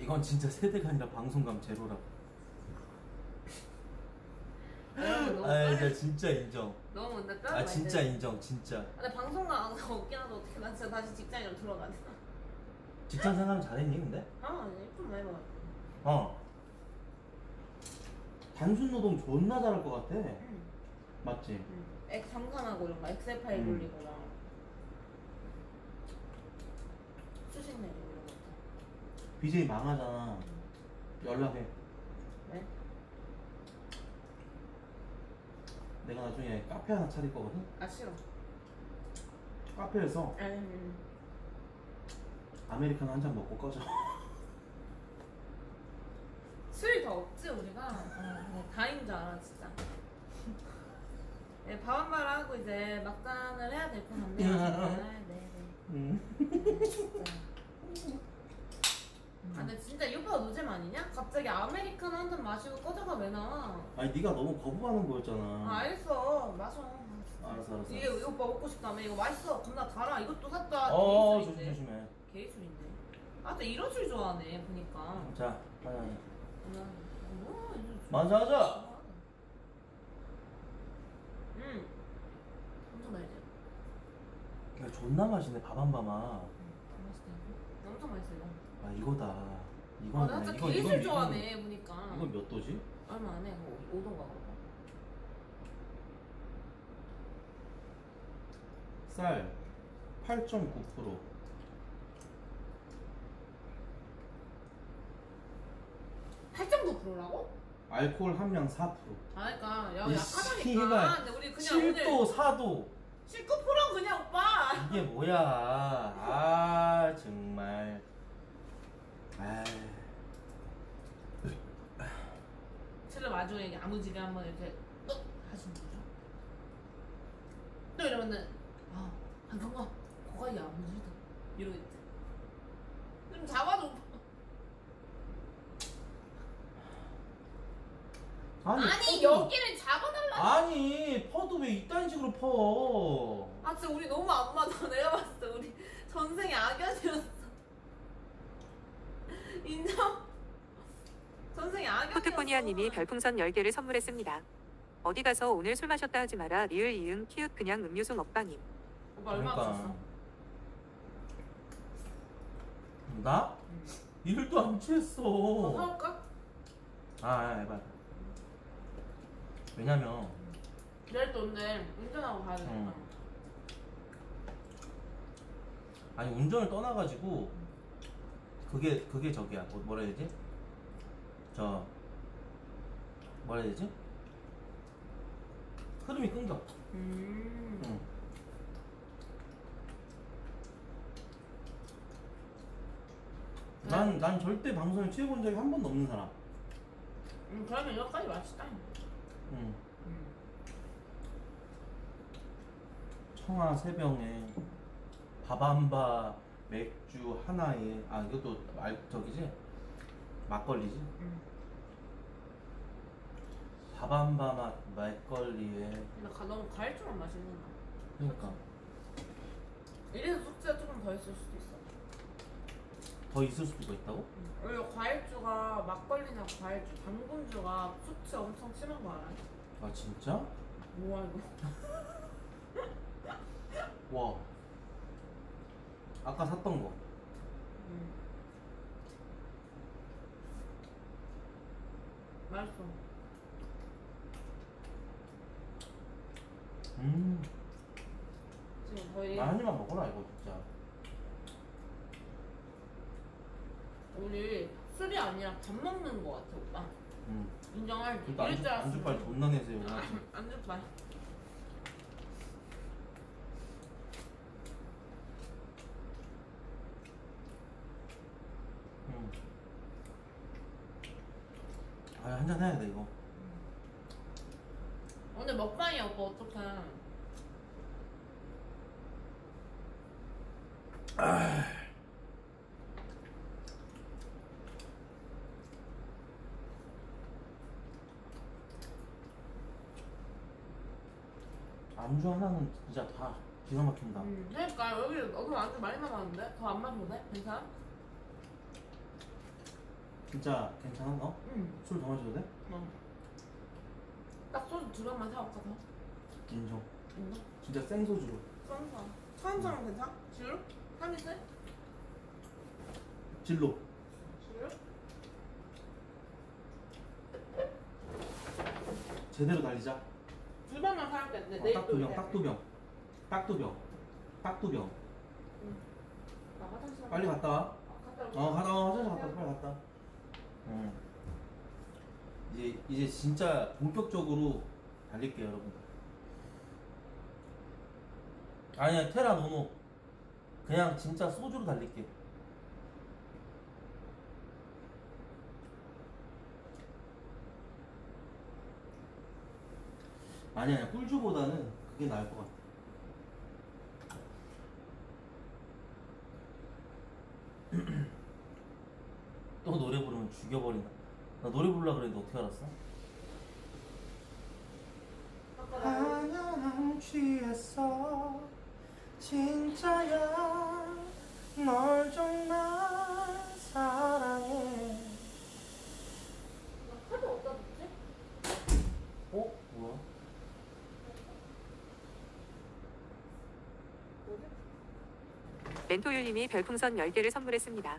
이건 진짜 세대가 아니라 방송감 제로라고 너무 아 빠르- 진짜 진짜 인정. 너무 근데 뼈아 진짜 인정 진짜. 근데 방송가 안 가고 없긴 하다 어떻게 나 진짜 다시 직장인으로 돌아가냐 직장 생활은 잘했니 근데? 아 예쁜 많이 먹었 어. 단순 노동 존나 잘할 것 같아. 응. 맞지? 응. 액 정산하고 이런 거 엑셀 파일 음. 돌리고 막 수식 내리고 이런 거 BJ 망하잖아. 연락해 왜? 내가 나중에 카페 하나 차릴 거거든? 아 싫어 카페에서 음. 아메리카노 한 잔 먹고 꺼져 술이 더 없지 우리가 어, 그냥 다인 줄 알아 진짜 네, 밥한 말 하고 이제 막잔을 해야 될 것 같네요 정말. 네 네 음. 진짜 아 근데 진짜 이 오빠가 노잼 아니냐? 갑자기 아메리카노 한 잔 마시고 꺼져가 왜 나와 아니 네가 너무 거부하는 아 거였잖아. 알겠어. 마셔. 알았어 알았어 이게 이 오빠 먹고 싶다며? 이거 맛있어. 겁나 달아. 이것도 샀다. 어 조심 조심해. 개술인데. 아또 이런 술 좋아하네 보니까. 자 음, 뭐, 이런 술 만사 하자. 좋아하네. 음. 엄청 달지 야 존나 맛있네. 밥한 밤아 음, 맛있다 엄청 맛있어요 아 이거다 아 이건 나 진짜 이건 개술 이건 좋아하네 보니까 이건 몇 도지? 얼마 안해 오동가 그거 쌀 8.9% 8.9%라고? 알코올 함량 4%. 아 그러니까 야이 약하다니까. 씨발. 근데 우리 그냥 오늘 7도 4도 19% 그냥 오빠. 이게 뭐야? 아 정말. 아. 칠레 마지막에 야무지게 한번 이렇게 뚝 하시는 거죠. 또 이러면은 아 한경아 코가 야무지다 이러겠지. 좀 잡아줘. 아니, 아니 여기를 잡아달라. 아니 퍼도 왜 이딴 식으로 퍼? 아 진짜 우리 너무 안 맞아. 내가 봤을 때 우리 전생에 악연이었어. 인정? 전생에 악연이었어. 포트코니아님이 별풍선 10개를 선물했습니다. 어디 가서 오늘 술 마셨다 하지 마라. 리을 이응 키읔 그냥 음료수 먹방임. 오빠 얼마 줬어? 나? 일도 안더 취했어. 사올까? 아, 해봐. 왜냐면 내일 또 근데 운전하고 가야 되니까. 응. 아니 운전을 떠나가지고 그게 그게 저기야. 뭐- 뭐라 해야 되지? 저 뭐라 해야 되지? 흐름이 끊겨. 음. 응. 난, 난 절대 방송에 취해본 적이 한 번도 없는 사람. 음, 그러면 여기까지 맛있다. 응. 음. 청아 세 병에 밥한바 맥주 하나에 아 이것도 알 저기지 막걸리지 음. 밥한바 맛 막걸리에 가, 너무 과일주만 맛있는다. 그러니까 이래서 숙제가 조금 더 있을 수도 있어. 더 있을 수도 있다고? 음. 원래 과일주가 막걸리나 과일주, 당분주가 숙취 엄청 심한 거 알아요? 아 진짜? 뭐야 이거? 와 아까 샀던 거 음. 맛있어. 음, 지금 거의 나한 입만 먹어라 이거 진짜 우리 술이 아니라 밥 먹는 거 같아 오빠. 음. 인정할지. 그러니까 이럴 줄 안주, 안주빨 알았으면. 존나 내세요 오늘 안주빨. 음. 아 한잔 해야 돼 이거 오늘 먹방이야 오빠 어떡해. 안주 하나는 진짜 다 기가 막힌다 음, 그러니까 여기 너무 안주 많이 남았는데 더 안 마셔도 돼? 괜찮아? 진짜 괜찮아 너? 응. 술더 마셔도 돼? 어. 딱 소주 두 병만 사올까 더? 인정 있나? 진짜 생소주로 쌍사. 차한잔 괜찮아? 지루? 한이 세? 진로 지루? 제대로 달리자 두 병만 사올게. 근데 어, 내일 딱 또 두 병, 딱 두 병, 딱 두 병, 딱 두 병. 나 화장실 빨리 갔다 와. 아, 갔다 올게. 어, 갔다 와, 화장실 갔다, 와, 빨리 갔다. 와. 응. 이제 이제 진짜 본격적으로 달릴게요, 여러분. 아니야, 테라 노노. 그냥 진짜 소주로 달릴게. 아니야, 아니야, 꿀주보다는 그게 나을 것 같아. 또 노래 부르면 죽여버린다. 나 노래 부르려 그랬는데 어떻게 알았어? 아냐 취했어 진짜야 널 정말 사랑해 카드 어디다 뒀지? 어? 뭐야? 뭐지? 멘토유님이 별풍선 10개를 선물했습니다.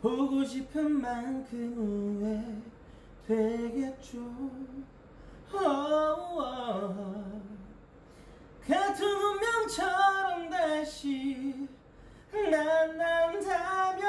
보고 싶은 만큼 후회 되겠죠. 어, 같은 운명처럼 다시 만난다면